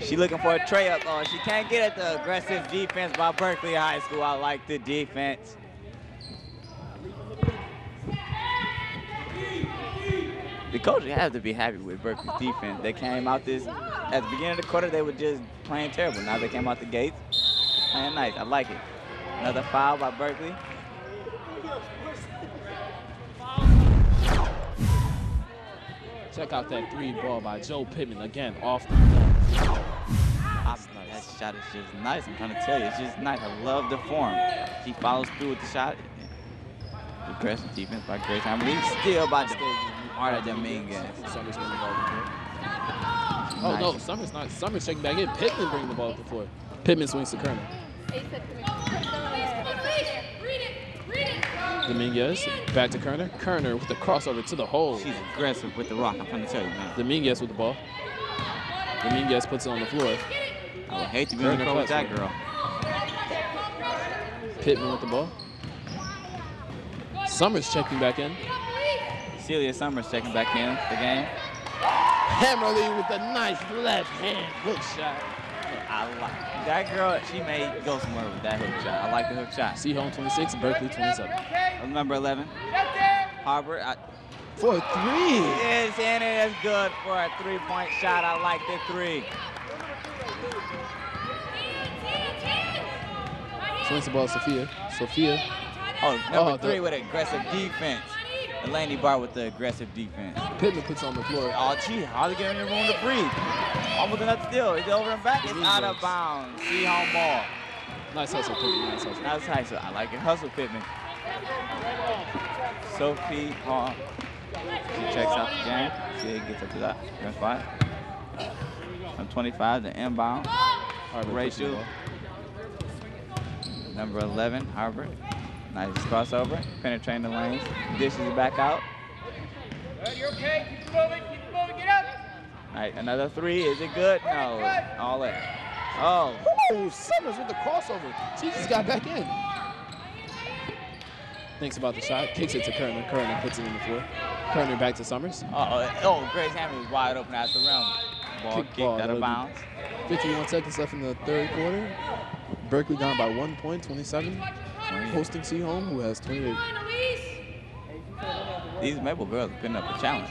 She looking for a tray up. Oh, she can't get at the aggressive defense by Berkley High School. I like the defense. The coaches have to be happy with Berkley's defense. They came out this at the beginning of the quarter. They were just playing terrible. Now they came out the gates playing nice. I like it. Another foul by Berkley. Check out that three ball by Joe Pittman again off the ah, glass. I- That shot is just nice. I'm trying to tell you, it's just nice. I love the form. He follows through with the shot. Aggressive defense by Grace Hamley. Still by the Marta Dominguez. Summers bringing the ball to the floor. Oh no, Summers not. Summers checking back in. Pittman bringing the ball to the floor. Pittman swings to Kerner. Dominguez back to Kerner. Kerner with the crossover to the hole. She's aggressive with the rock. I'm trying to tell you, man. Dominguez with the ball. Dominguez puts it on the floor. I would hate to be in Kerner trouble with that cuts girl. Pittman with the ball. Summers checking back in. Celia Summers checking back in the game. Hammerly with a nice left hand hook shot. Oh, I like that girl. She may go somewhere with that hook shot. I like the hook shot. Seaholm 26, Berkley 27. Uh, Number 11, Harbor. I, For a three. Yes, and it is good for a three-point shot. I like the three. Swings the ball Sophia. Sophia. Oh, number Oh, the- three with aggressive defense. Delaney Bar with the aggressive defense. Pittman puts on the floor. Oh, gee, hardly giving him room to breathe. Almost enough steal. It's over and back. It's out of bounds. Seaholm ball. Nice hustle, Pittman. Nice hustle. Nice hustle. I like it. Hustle, Pittman. Sophie Hall. She checks out the game. See it gets up to that. That's fine. From 25 to inbound. Harvard pushing Rachel. Number 11, Harvard. Nice crossover. Penetrating the lanes. Dishes it back out. Good, you're okay. Keep it moving. Keep it moving. Get up. All right, another three. Is it good? No. All in. Oh. Ooh, Summers with the crossover. She just got back in. Thinks about the shot, kicks it to Kerner. Kerner puts it in the floor. Kerner back to Summers. Uh-oh. Oh, Grace Hammond was wide open at the rim. Ball Kick kicked ball, out of bounds. 51 seconds left in the third quarter. Berkley down by one point, 27. Hosting Seaholm, who has 28. These Maple girls are putting up a challenge.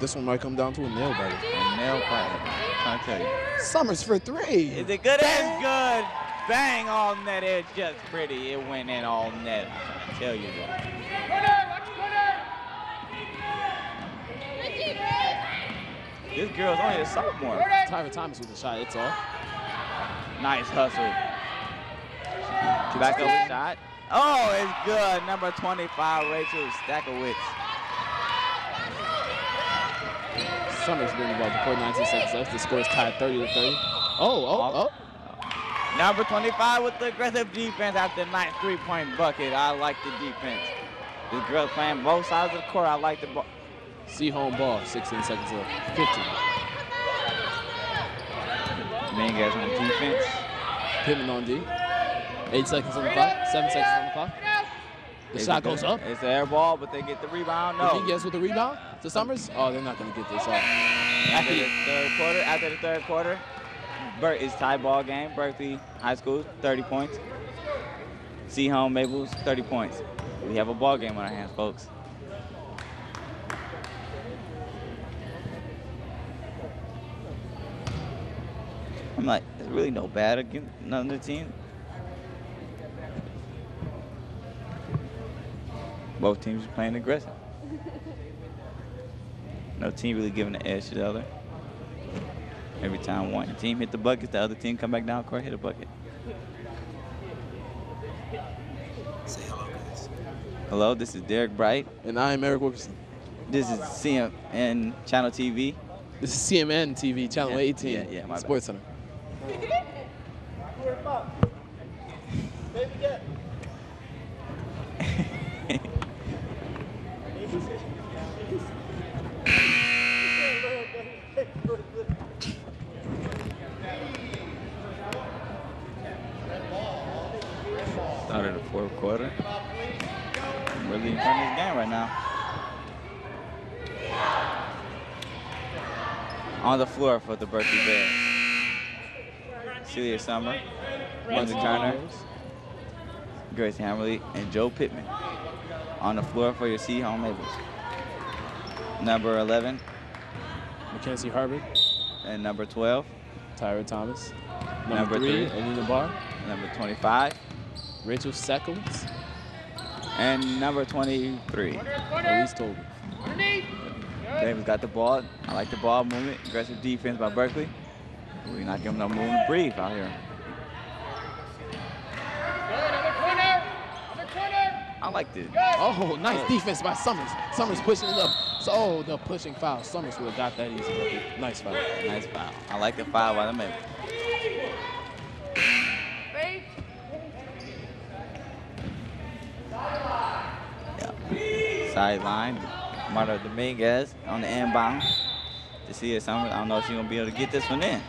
This one might come down to a nail biter. A nail biter. I'm trying to tell you. Summers for three. Is it good? It's good. Bang all net. It's just pretty. It went in all net. I'm tell you that. Corner. Watch your corner. This girl's only a sophomore. Tyra Thomas with the shot. It's off. Nice hustle. Back up the shot. Oh, it's good. Number 25, Rachel Stackowitz. Summers bringing the ball to court, 19 seconds left. The score is tied 30 to 30. Oh, oh, oh. Number 25 with the aggressive defense after the nice three-point bucket. I like the defense. This girl playing both sides of the court. I like the ball. Seaholm ball, 16 seconds left. 15. Dominguez on defense. Pittman on D. Eight seconds on the clock. Seven seconds on the clock. The Is shot goes up. It's the air ball, but they get the rebound. No. Dominguez with the rebound to Summers. Oh, they're not going to get this off. After the third quarter, after the third quarter, Ber- it's tie ball game. Berkley High School, 30 points. Seaholm Maples, 30 points. We have a ball game on our hands, folks. I'm like, there's really no bad against none of the team. Both teams are playing aggressive. No team really giving the edge to the other. Every time one team hit the bucket, the other team come back down court, hit a bucket. Say hello, guys. Hello, this is Derek Bright. And I'm Eric Wilkerson. This is CMN Channel TV. This is CMN TV, Channel Yeah, 18, yeah, yeah, my bad. Sports Center. (laughs) On the floor for the Berkley Bears. Celia Summer, Lindsay Turner, Grace Hammerly, and Joe Pittman. On the floor for your Seaholm Maples. Number 11 Mackenzie Harvard. and number 12. Tyra Thomas. Number, Number three, three. Anita Barr. Number 25. Rachel Sakowitz. And number 23. Elise Tolbert. Davis got the ball. I like the ball movement. Aggressive defense by Berkley. We're not giving them no room to breathe out here. I like this. Oh, nice defense by Summers. Summers pushing it up. So, oh, the pushing foul. Summers would have got that easy. Nice foul. Nice foul. I like the foul by the middle. Yeah. Sideline. Marta Dominguez on the inbound. To see if I don't know if she's gonna be able to get this one in.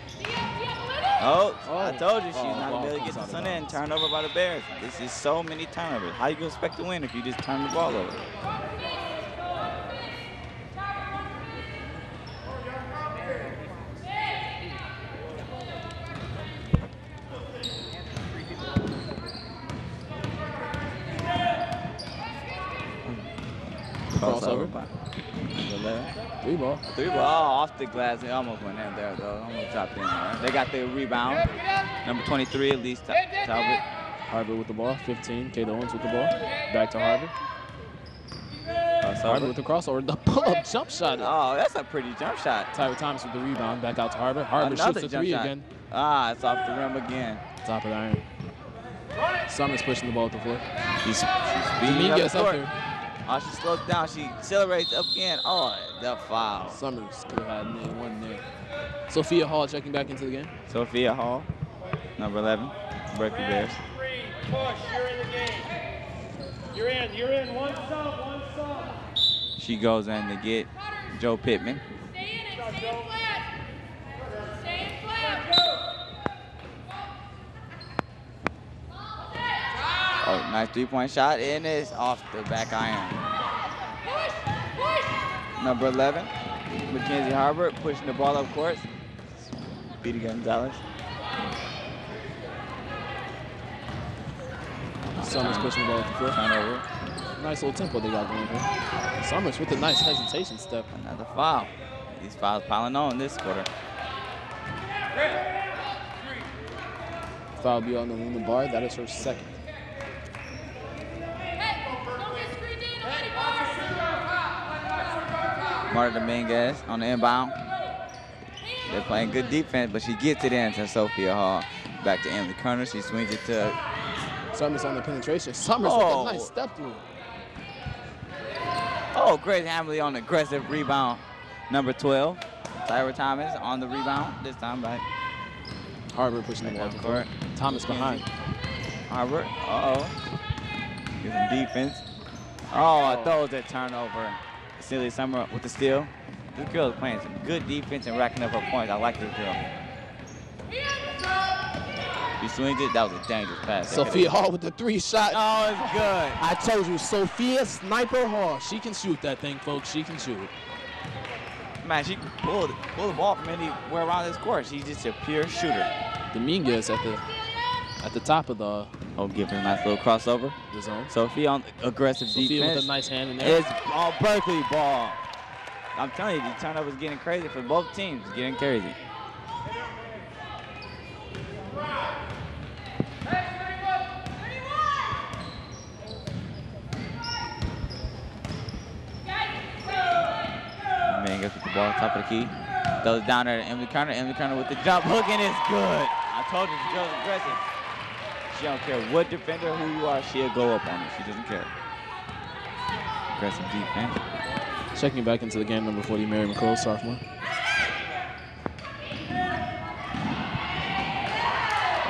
Oh, oh I told you she's Oh, not gonna be able to get this one in. Turnover by the Bears. This is so many turnovers. How you gonna expect to win if you just turn the ball over? Crossover. by the left. Three ball. Three ball oh, off the glass. It almost went in there though. Almost dropped in there. They got the rebound. Number 23, at least Talbot. Harvard with the ball. 15. Kate Owens with the ball. Back to Harvard. Harvard with the crossover. The pull-up (laughs) jump shot. Oh, that's a pretty jump shot. Tyra Thomas with the rebound. Back out to Harvard. Harvard Another shoots a three shot. again. Ah, it's off the rim again. Top of the iron. Summers pushing the ball to the floor. She's, she's speeding Dominguez up, up there. Court. Oh, she slows down. She accelerates up again. Oh, the foul. Summers could have had name one there. Sophia Hall checking back into the game. Sophia Hall, number 11, Berkley Bears. Push, you're in the game. You're in, you're in. One sub, one sub. She goes in to get Joe Pittman. Oh, nice three-point shot, and it's off the back iron. Number 11, Mackenzie Harbert pushing the ball up court. Speedy Gonzalez. Summers pushing the ball up the floor. Turnover. Nice little tempo they got going here. Summers with a nice hesitation step. Another foul. These fouls piling on this quarter. Foul be on the Luna bar. That is her second. Marta Dominguez on the inbound. They're playing good defense, but she gets it in to Sophia Hall. Back to Emily Kerner. She swings it to Summers on the penetration. Summers Oh. with a nice step through. Oh, Grace Hamley on aggressive rebound. Number 12, Tyra Thomas on the rebound. This time by Harvard pushing the ball the floor. Thomas behind. Harvard. Uh-oh. Get some defense. Oh, throws that turnover. Celia Summer with the steal. This girl is playing some good defense and racking up her points. I like this girl. She swings it. That was a dangerous pass. Sophia Hall with the three shot. Oh, it's good. I told you, Sophia Sniper Hall. She can shoot that thing, folks. She can shoot. Man, she can pull, the- pull the ball from anywhere around this court. She's just a pure shooter. Dominguez at the at the top of the Oh, give her a nice little crossover. the zone. Sophia on aggressive Sophia defense. with a nice hand in there. It's all Berkley ball. I'm telling you, the turnover is getting crazy for both teams. It's getting crazy. Man gets with the ball top of the key. Throws it down there to Emily Kerner. Emily Kerner with the jump hook, and it's good. I told you, the girl's aggressive. She don't care what defender, who you are, she'll go up on you. She doesn't care. Aggressive defense. Checking back into the game, number 40, Mary McCall, sophomore.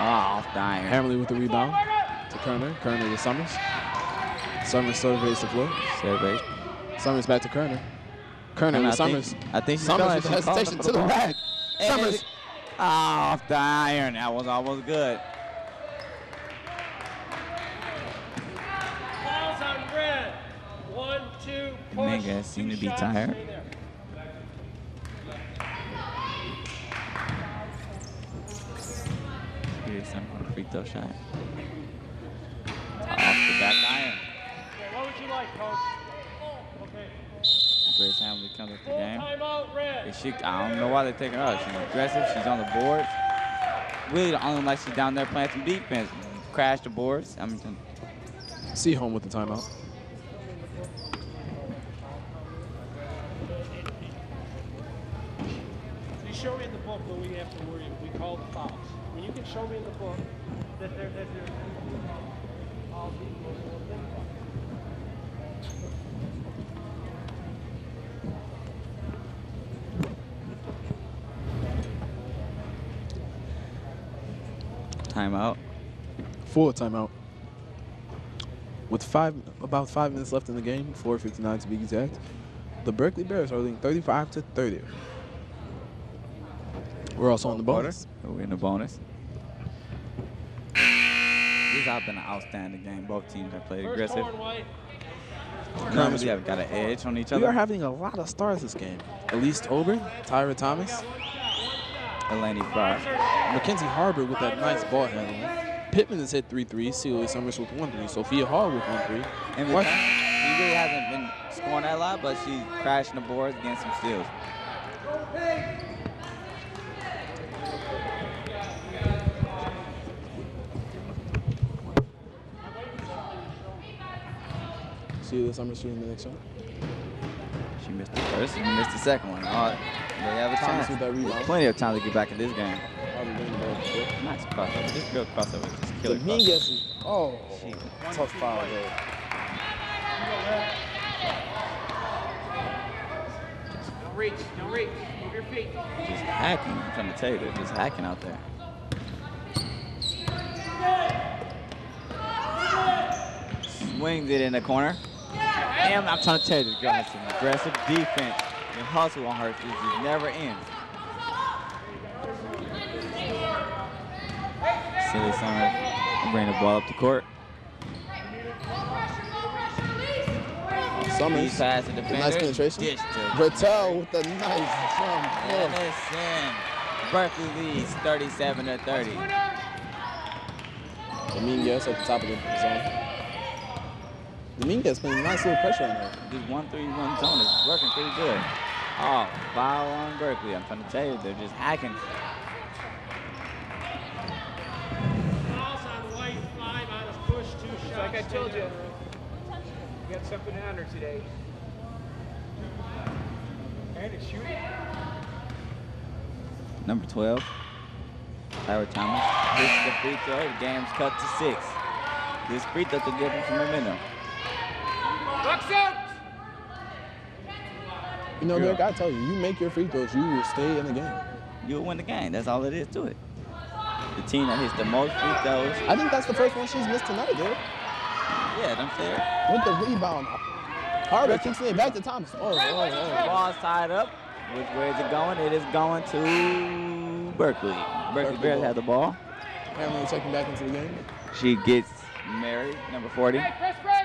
Ah, off the iron. Hamley with the rebound to Kerner. Kerner to Summers. Summers surveys the floor. Survey. Summers back to Kerner. Kerner And with I think- Summers. I think Summers with the hesitation to the the rack. Summers. it- Ah, off the iron. That was almost good. Fouls on red. One, two, push. Dominguez seemed to be tired. Stay there. Here's some free throw shot. Off the back iron. What would you like, coach? Okay. Grace Hamley comes up the game. timeout, she, I don't know why they're taking her out. She's aggressive. She's on the boards. Really, the only like she's down there playing some defense. Crash the boards. I mean, See home with the timeout. Show me in the book what we have to worry, about. we call the fouls. When you can show me in the book that there, that there's fouls equals, we'll think about it. Timeout. Full timeout. With five, about five minutes left in the game, 4:59 to be exact, the Berkley Bears are leading 35 to 30. We're also on the bonus. We're in the bonus. This has been an outstanding game. Both teams have played aggressive. corn white. None of have got an edge on each We other. are having a lot of stars this game. Elise Ober, Tyra Thomas, Eleni Fry. Mackenzie Harbor with that nice ball handling. Pittman has hit three threes. Celia Summers with one three. Sophia Hall with one three. And What- she really hasn't been scoring that lot, but she's crashing the boards, getting some steals. Celia Summers shooting the next shot. She missed the first, she missed the second one. Oh, they have a Thomas chance. with that rebound. Plenty of time to get back in this game. Probably winning the ball before. Nice crossover. This girl crossover is just killer. Dominguez crossover. is, oh, tough foul there. Don't reach, don't reach. Move your feet. Just hacking. I'm trying to tell you, they're just hacking out there. Swings it in the corner. Damn, I'm trying to tell you, this girl has some aggressive defense. And hustle on her it just never ends. Celia Summers bring the ball up the court. Summers, He pass the with defender. nice penetration. Bertel with the nice jump. Oh. Ellison. Berkley leads 37 to 30. Dominguez at the top of the zone. Dominguez putting a nice little pressure on her. This one three one zone is working pretty good. Oh, foul on Berkley. I'm trying to tell you, they're just hacking. Fouls on white, five on a push, two shots. like I told you. there. You got something on her today. And it's shooting. Number 12, Tyra Thomas This is the free throw. The game's cut to six. This free throw could give him some momentum. Box! You know, Derek, I tell you, you make your free throws, you will stay in the game. You'll win the game. That's all it is to it. The team that hits the most free throws. I think that's the first one she's missed tonight, Derek. Yeah, I'm saying. With the rebound. Harbor kicks it back to Thomas. Oh, oh, oh. Ball's tied up. Which way is it going? It is going to Berkley. Berkley Berkley Bears ball. have the ball. Hamlin checking back into the game. She gets married, number 40. Press break!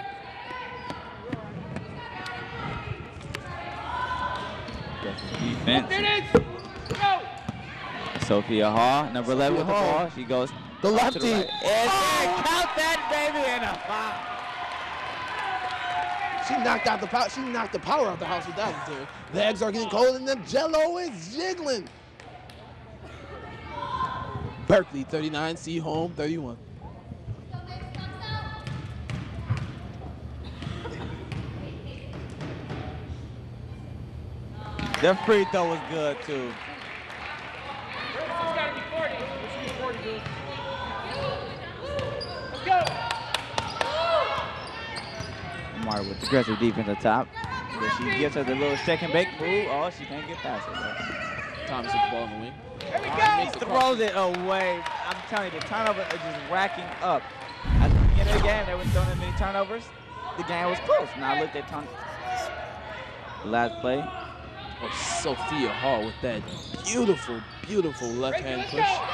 Defense. Sophia Hall, number 11 Sophia Hall. Hall. She goes The up to lefty. right. And oh! count that baby in a foul. She knocked out the power. She knocked the power out the house with that one, Derek. The eggs are getting cold and the jello is jiggling. Berkley 39, Seaholm 31. The free throw was good too. It's gotta be 40. It should be 40, dude. Let's go! Amari with aggressive defense at the top. But she gives her the little second bake move. Oh, she can't get past it. though. Thomas with the ball in the wing. Here we go. He throws it away. I'm telling you, the turnover is just racking up. At the beginning of the game, they were throwing in many turnovers. The game was close. Now look at turn. Last play. Oh, Sophia Hall with that beautiful, beautiful left hand Let's push. go!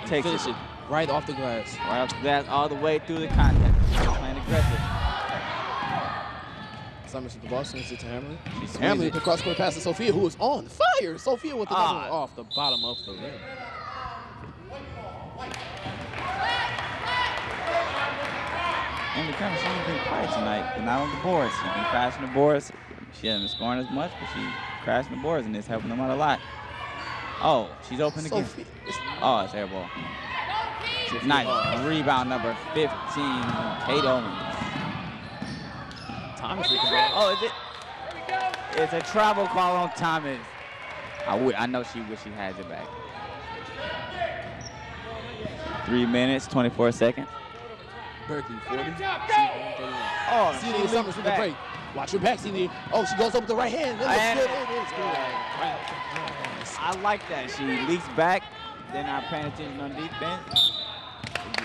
And Takes finish it. it right off the glass. Right off the glass, all the way through the contact. Playing aggressive. Summers with the ball, swings it to Hamlin. She swings Hamlin it. with the cross court pass to Sophia, who is on fire. Sophia with the Ah. one off the bottom of the rim. And the kind of she ain't been quiet tonight, but not on the boards. She's been crashing the boards. She hasn't been scoring as much, but she's crashing the boards, and it's helping them out a lot. Oh, she's open again. Sophia. Oh, it's air ball. Nice. Rebound number 15, Kate Owens. Thomas with the ball. Oh, is it? It's a travel call on Thomas. I would. I know she wish she had it back. Three minutes, 24 seconds. Berkley 40. Oh, Celia she Summers leaps with the break. Watch your back, Celia. Oh, she goes up with the right hand. Looks good. It is good. I like that. She leaks back. They're not paying attention on defense.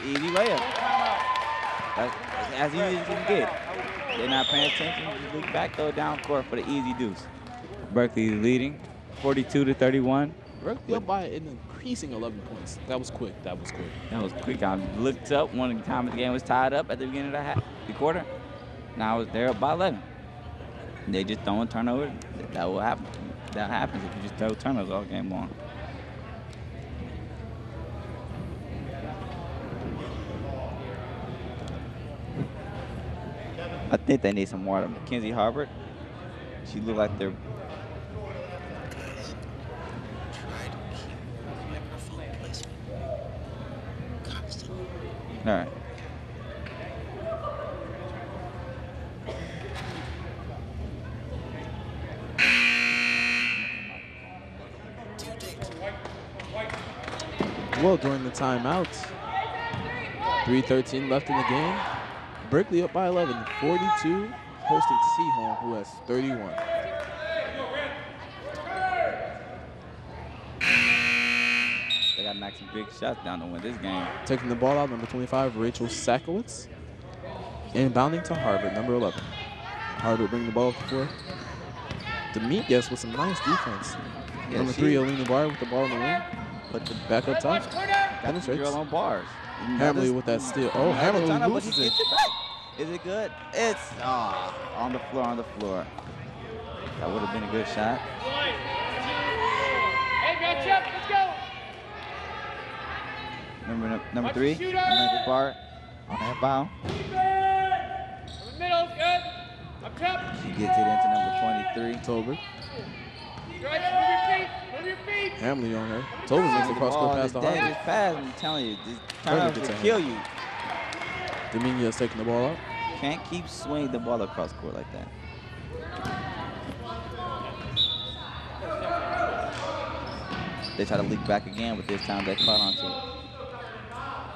Easy layup. That's, that's as easy as you can get. They're not paying attention. Just leak back, throw down court for the easy deuce. Berkley leading 42 to 31. Berkley up by an increasing 11 points. That was quick. That was quick. That was quick. I looked up one time the game was tied up at the beginning of the, half, the quarter. Now they're up by 11. They just throwing turnover. That will happen. That happens if you just throw turnovers all game long. I think they need some water. Mackenzie Harvard. She looked like they're All right. Well, during the timeout, 3.13 left in the game. Berkley up by 11, 42, hosting Seaholm, who has 31. They got to knock some big shots down to win this game. Taking the ball out, number 25, Rachel Sakowitz. Inbounding to Harvard, number 11. Harvard bringing the ball up the floor. Dominguez with some nice defense. Yeah, number three, Alina Barr with the ball in the wing. Put the back up top. Got the Penetrates. girl on bars. Hamley with that steal. Oh, Another Hamley turnover, loses he it. gets it back. Is it good? It's ah, on the floor, on the floor. That would have been a good shot. Hey, match up. Let's go. Number number Watch three, the shooter. Amanda Bart on that foul. Over the middle. Good. Up top. She gets it into number 23. Tolbert. Right. Move your feet. Move your feet. Hamley on her. Tolbert makes the cross court pass to Dangerous Harvard. pass, I'm telling you. Turnovers gets will kill you. Dominguez taking the ball out. Can't keep swinging the ball across court like that. They try to leak back again, but this time they caught onto it.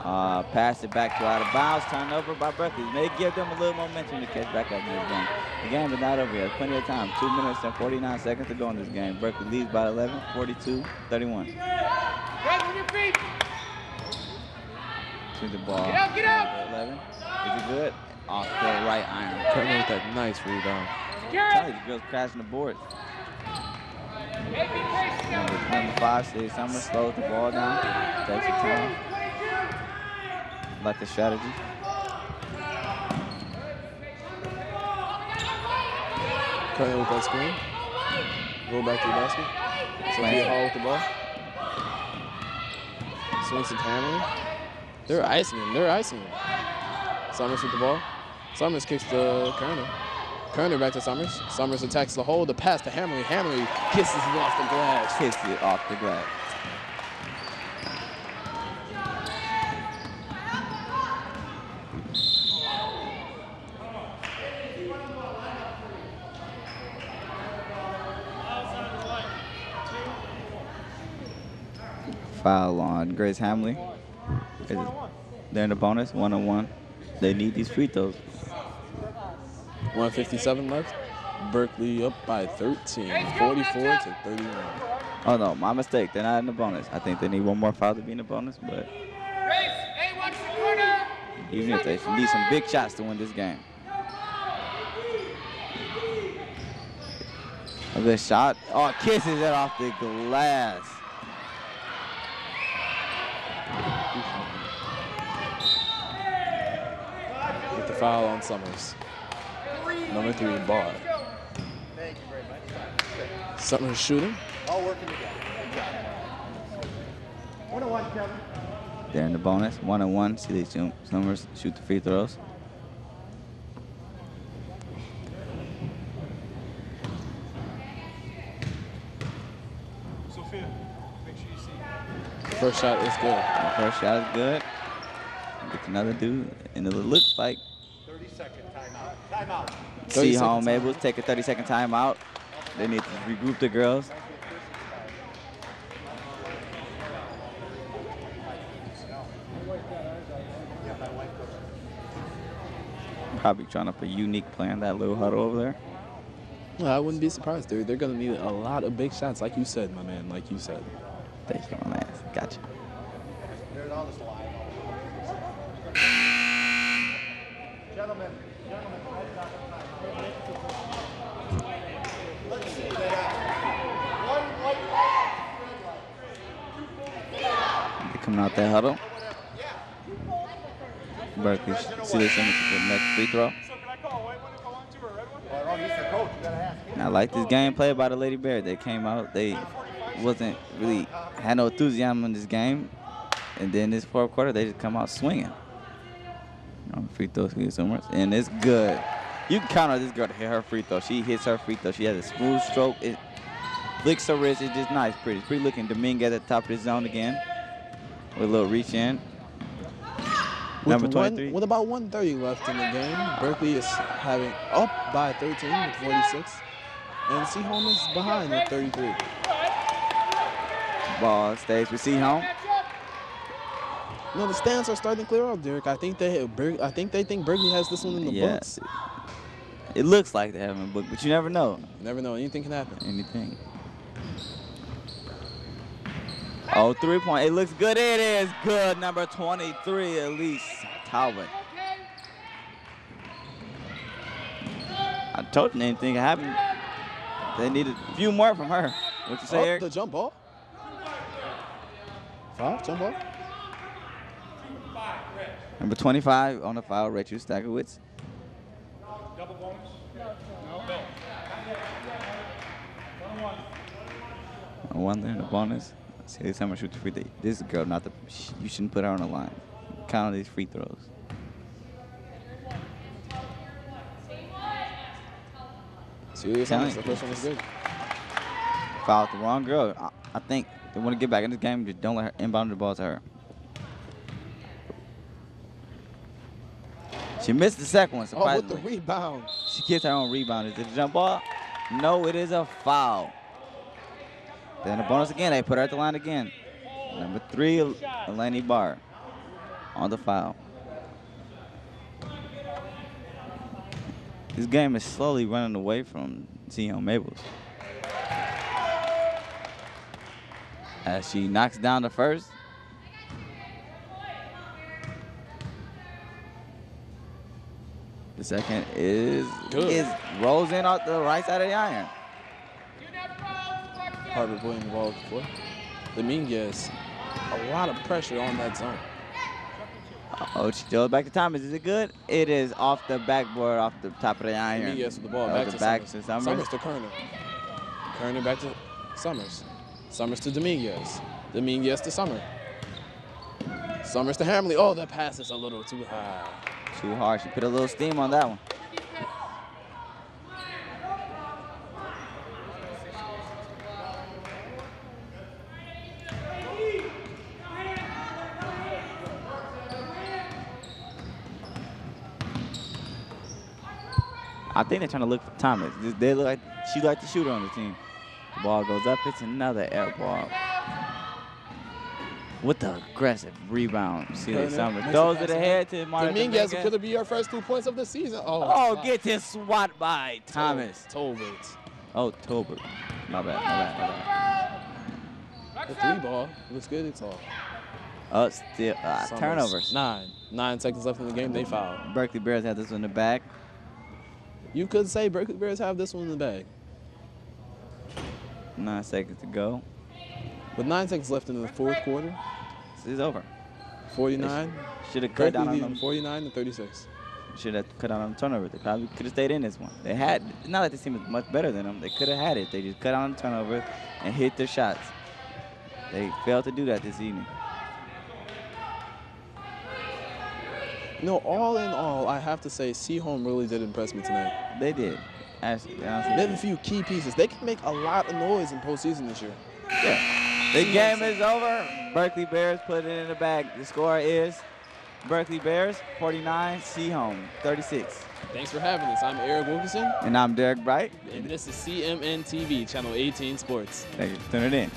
Uh, pass it back to out of bounds, turnover by Berkley. May give them a little momentum to catch back up in this game. The game is not over yet. Plenty of time. Two minutes and 49 seconds to go in this game. Berkley leads by 11, 42, 31. Right. Move your feet. To the ball. Get out, get out. 11. Is it good? Off the right iron. Curtin with that nice rebound. Secure Tell it. you, the girls crashing the boards. Hey, be patient now. Number, number five, Sadie Summers slows the ball down, takes her time. Like the strategy. Curtin with that screen. Go back to the basket. Sophia Hall with the ball. Swinson Hamlin. They're icing him. They're icing him. Summers with the ball. Summers kicks to Kerner. Kerner back to Summers. Summers attacks the hole. The pass to Hamley. Hamley kisses it off the glass. Kicks it off the glass. Foul on Grace Hamley. They're in the bonus, one on one. They need these free throws. 157 left. Berkley up by 13. 44 to 31. Oh no, my mistake. They're not in the bonus. I think they need one more foul to be in the bonus, but Grace. Hey, watch the corner. even if they need some big shots to win this game. A good shot. Oh, kisses it off the glass. Foul on Summers. Number three, Barr. Thank you very much. Summers shooting. All working together. One on one, Kevin. They're in the bonus. One on one. See Summers shoot the free throws. Sophia, make sure you see. First shot is good. The first shot is good. Gets another dude, and it looks like 30 second See how I'm able to take a 30 second timeout. They need to regroup the girls. Probably trying up a unique plan, that little huddle over there. Well, I wouldn't be surprised, dude. They're gonna need a lot of big shots, like you said, my man. Like you said. Thank you, my man. Gotcha. Huddle. See this the next free throw. I like this gameplay by the Lady Bear. They came out, they wasn't really had no enthusiasm in this game, and then this fourth quarter they just come out swinging. On free throws, consumers, and it's good. You can count on this girl to hit her free throw. She hits her free throw. She has a smooth stroke. It flicks her wrist. It's just nice, pretty. Pretty looking. Dominguez at the top of the zone again with a little reach in. Number With, one, 23. with about 130 left in the game, Berkley is having up by 13 with 46, and Seaholm is behind with 33. Ball stays with Seaholm. No, the stands are starting to clear out, Derek. I think they, I think they think Berkley has this one in the Yeah. books. It looks like they have a book, but you never know. You never know. Anything can happen. Anything. Oh, three point. It looks good. It is good. Number 23, Elise Tolbert. I told you anything can happen. They needed a few more from her. What you say, Oh, Eric? the jump ball. Foul, jump ball. Number 25 on the foul, Rachel Stakowitz. Double bonus? No. No. And One thing, the bonus. See, this time I shoot the free throw. This girl, not the. sh- You shouldn't put her on the line. Count on these free throws. Count honest, it. the first one was good. Fouled the wrong girl. I, I think they want to get back in this game. Just don't let her inbound the ball to her. She missed the second one, Oh, with the rebound. She gets her own rebound. Is it a jump ball? No, it is a foul. Then a bonus again. They put her at the line again. Number three, El- Eleni Barr on the foul. This game is slowly running away from Zion Maples. As she knocks down the first. The second is Good. is rolls in off the right side of the iron. Harvard putting the ball before. Dominguez, a lot of pressure on that zone. Oh, she throws back to Thomas. Is it good? It is off the backboard, off the top of the iron. Dominguez with the ball back to back Summers. to Summers. Summers to Kerner. Kerner back to Summers. Summers to Dominguez. Dominguez to Summer. Summers to Hamley. Oh, that pass is a little too high. Too hard. She put a little steam on that one. I think they're trying to look for Thomas. They look like she like the shooter on the team. The ball goes up. It's another air ball. With the aggressive rebound. See that Summers makes throws the it pass ahead ahead. to Marta Dominguez could be her first two points of the season. Oh, Oh, get this swat by Thomas. Tolbert. Oh, Tolbert. My bad, my bad, my bad. The three ball looks good. It's all. Oh, still uh, turnovers. Nine. Nine seconds left in the game. They foul. Berkley Bears have this one in the back. You could say Berkley Bears have this one in the bag. Nine seconds to go. With nine seconds left in the fourth quarter, This is over. 49. Should have cut down on them. 49 to 36. Should have cut down on the turnovers. They probably could have stayed in this one. They had. Not that this team is much better than them. They could have had it. They just cut down on the turnovers and hit their shots. They failed to do that this evening. No, all in all, I have to say, Seaholm really did impress me tonight. They did. Actually, They have a few key pieces. They can make a lot of noise in postseason this year. Yeah. The game is over. Berkley Bears put it in the bag. The score is Berkley Bears 49, Seaholm 36. Thanks for having us. I'm Eric Wilkinson, And I'm Derek Bright. and this is CMN TV, Channel 18 Sports. Thank you Turn it in.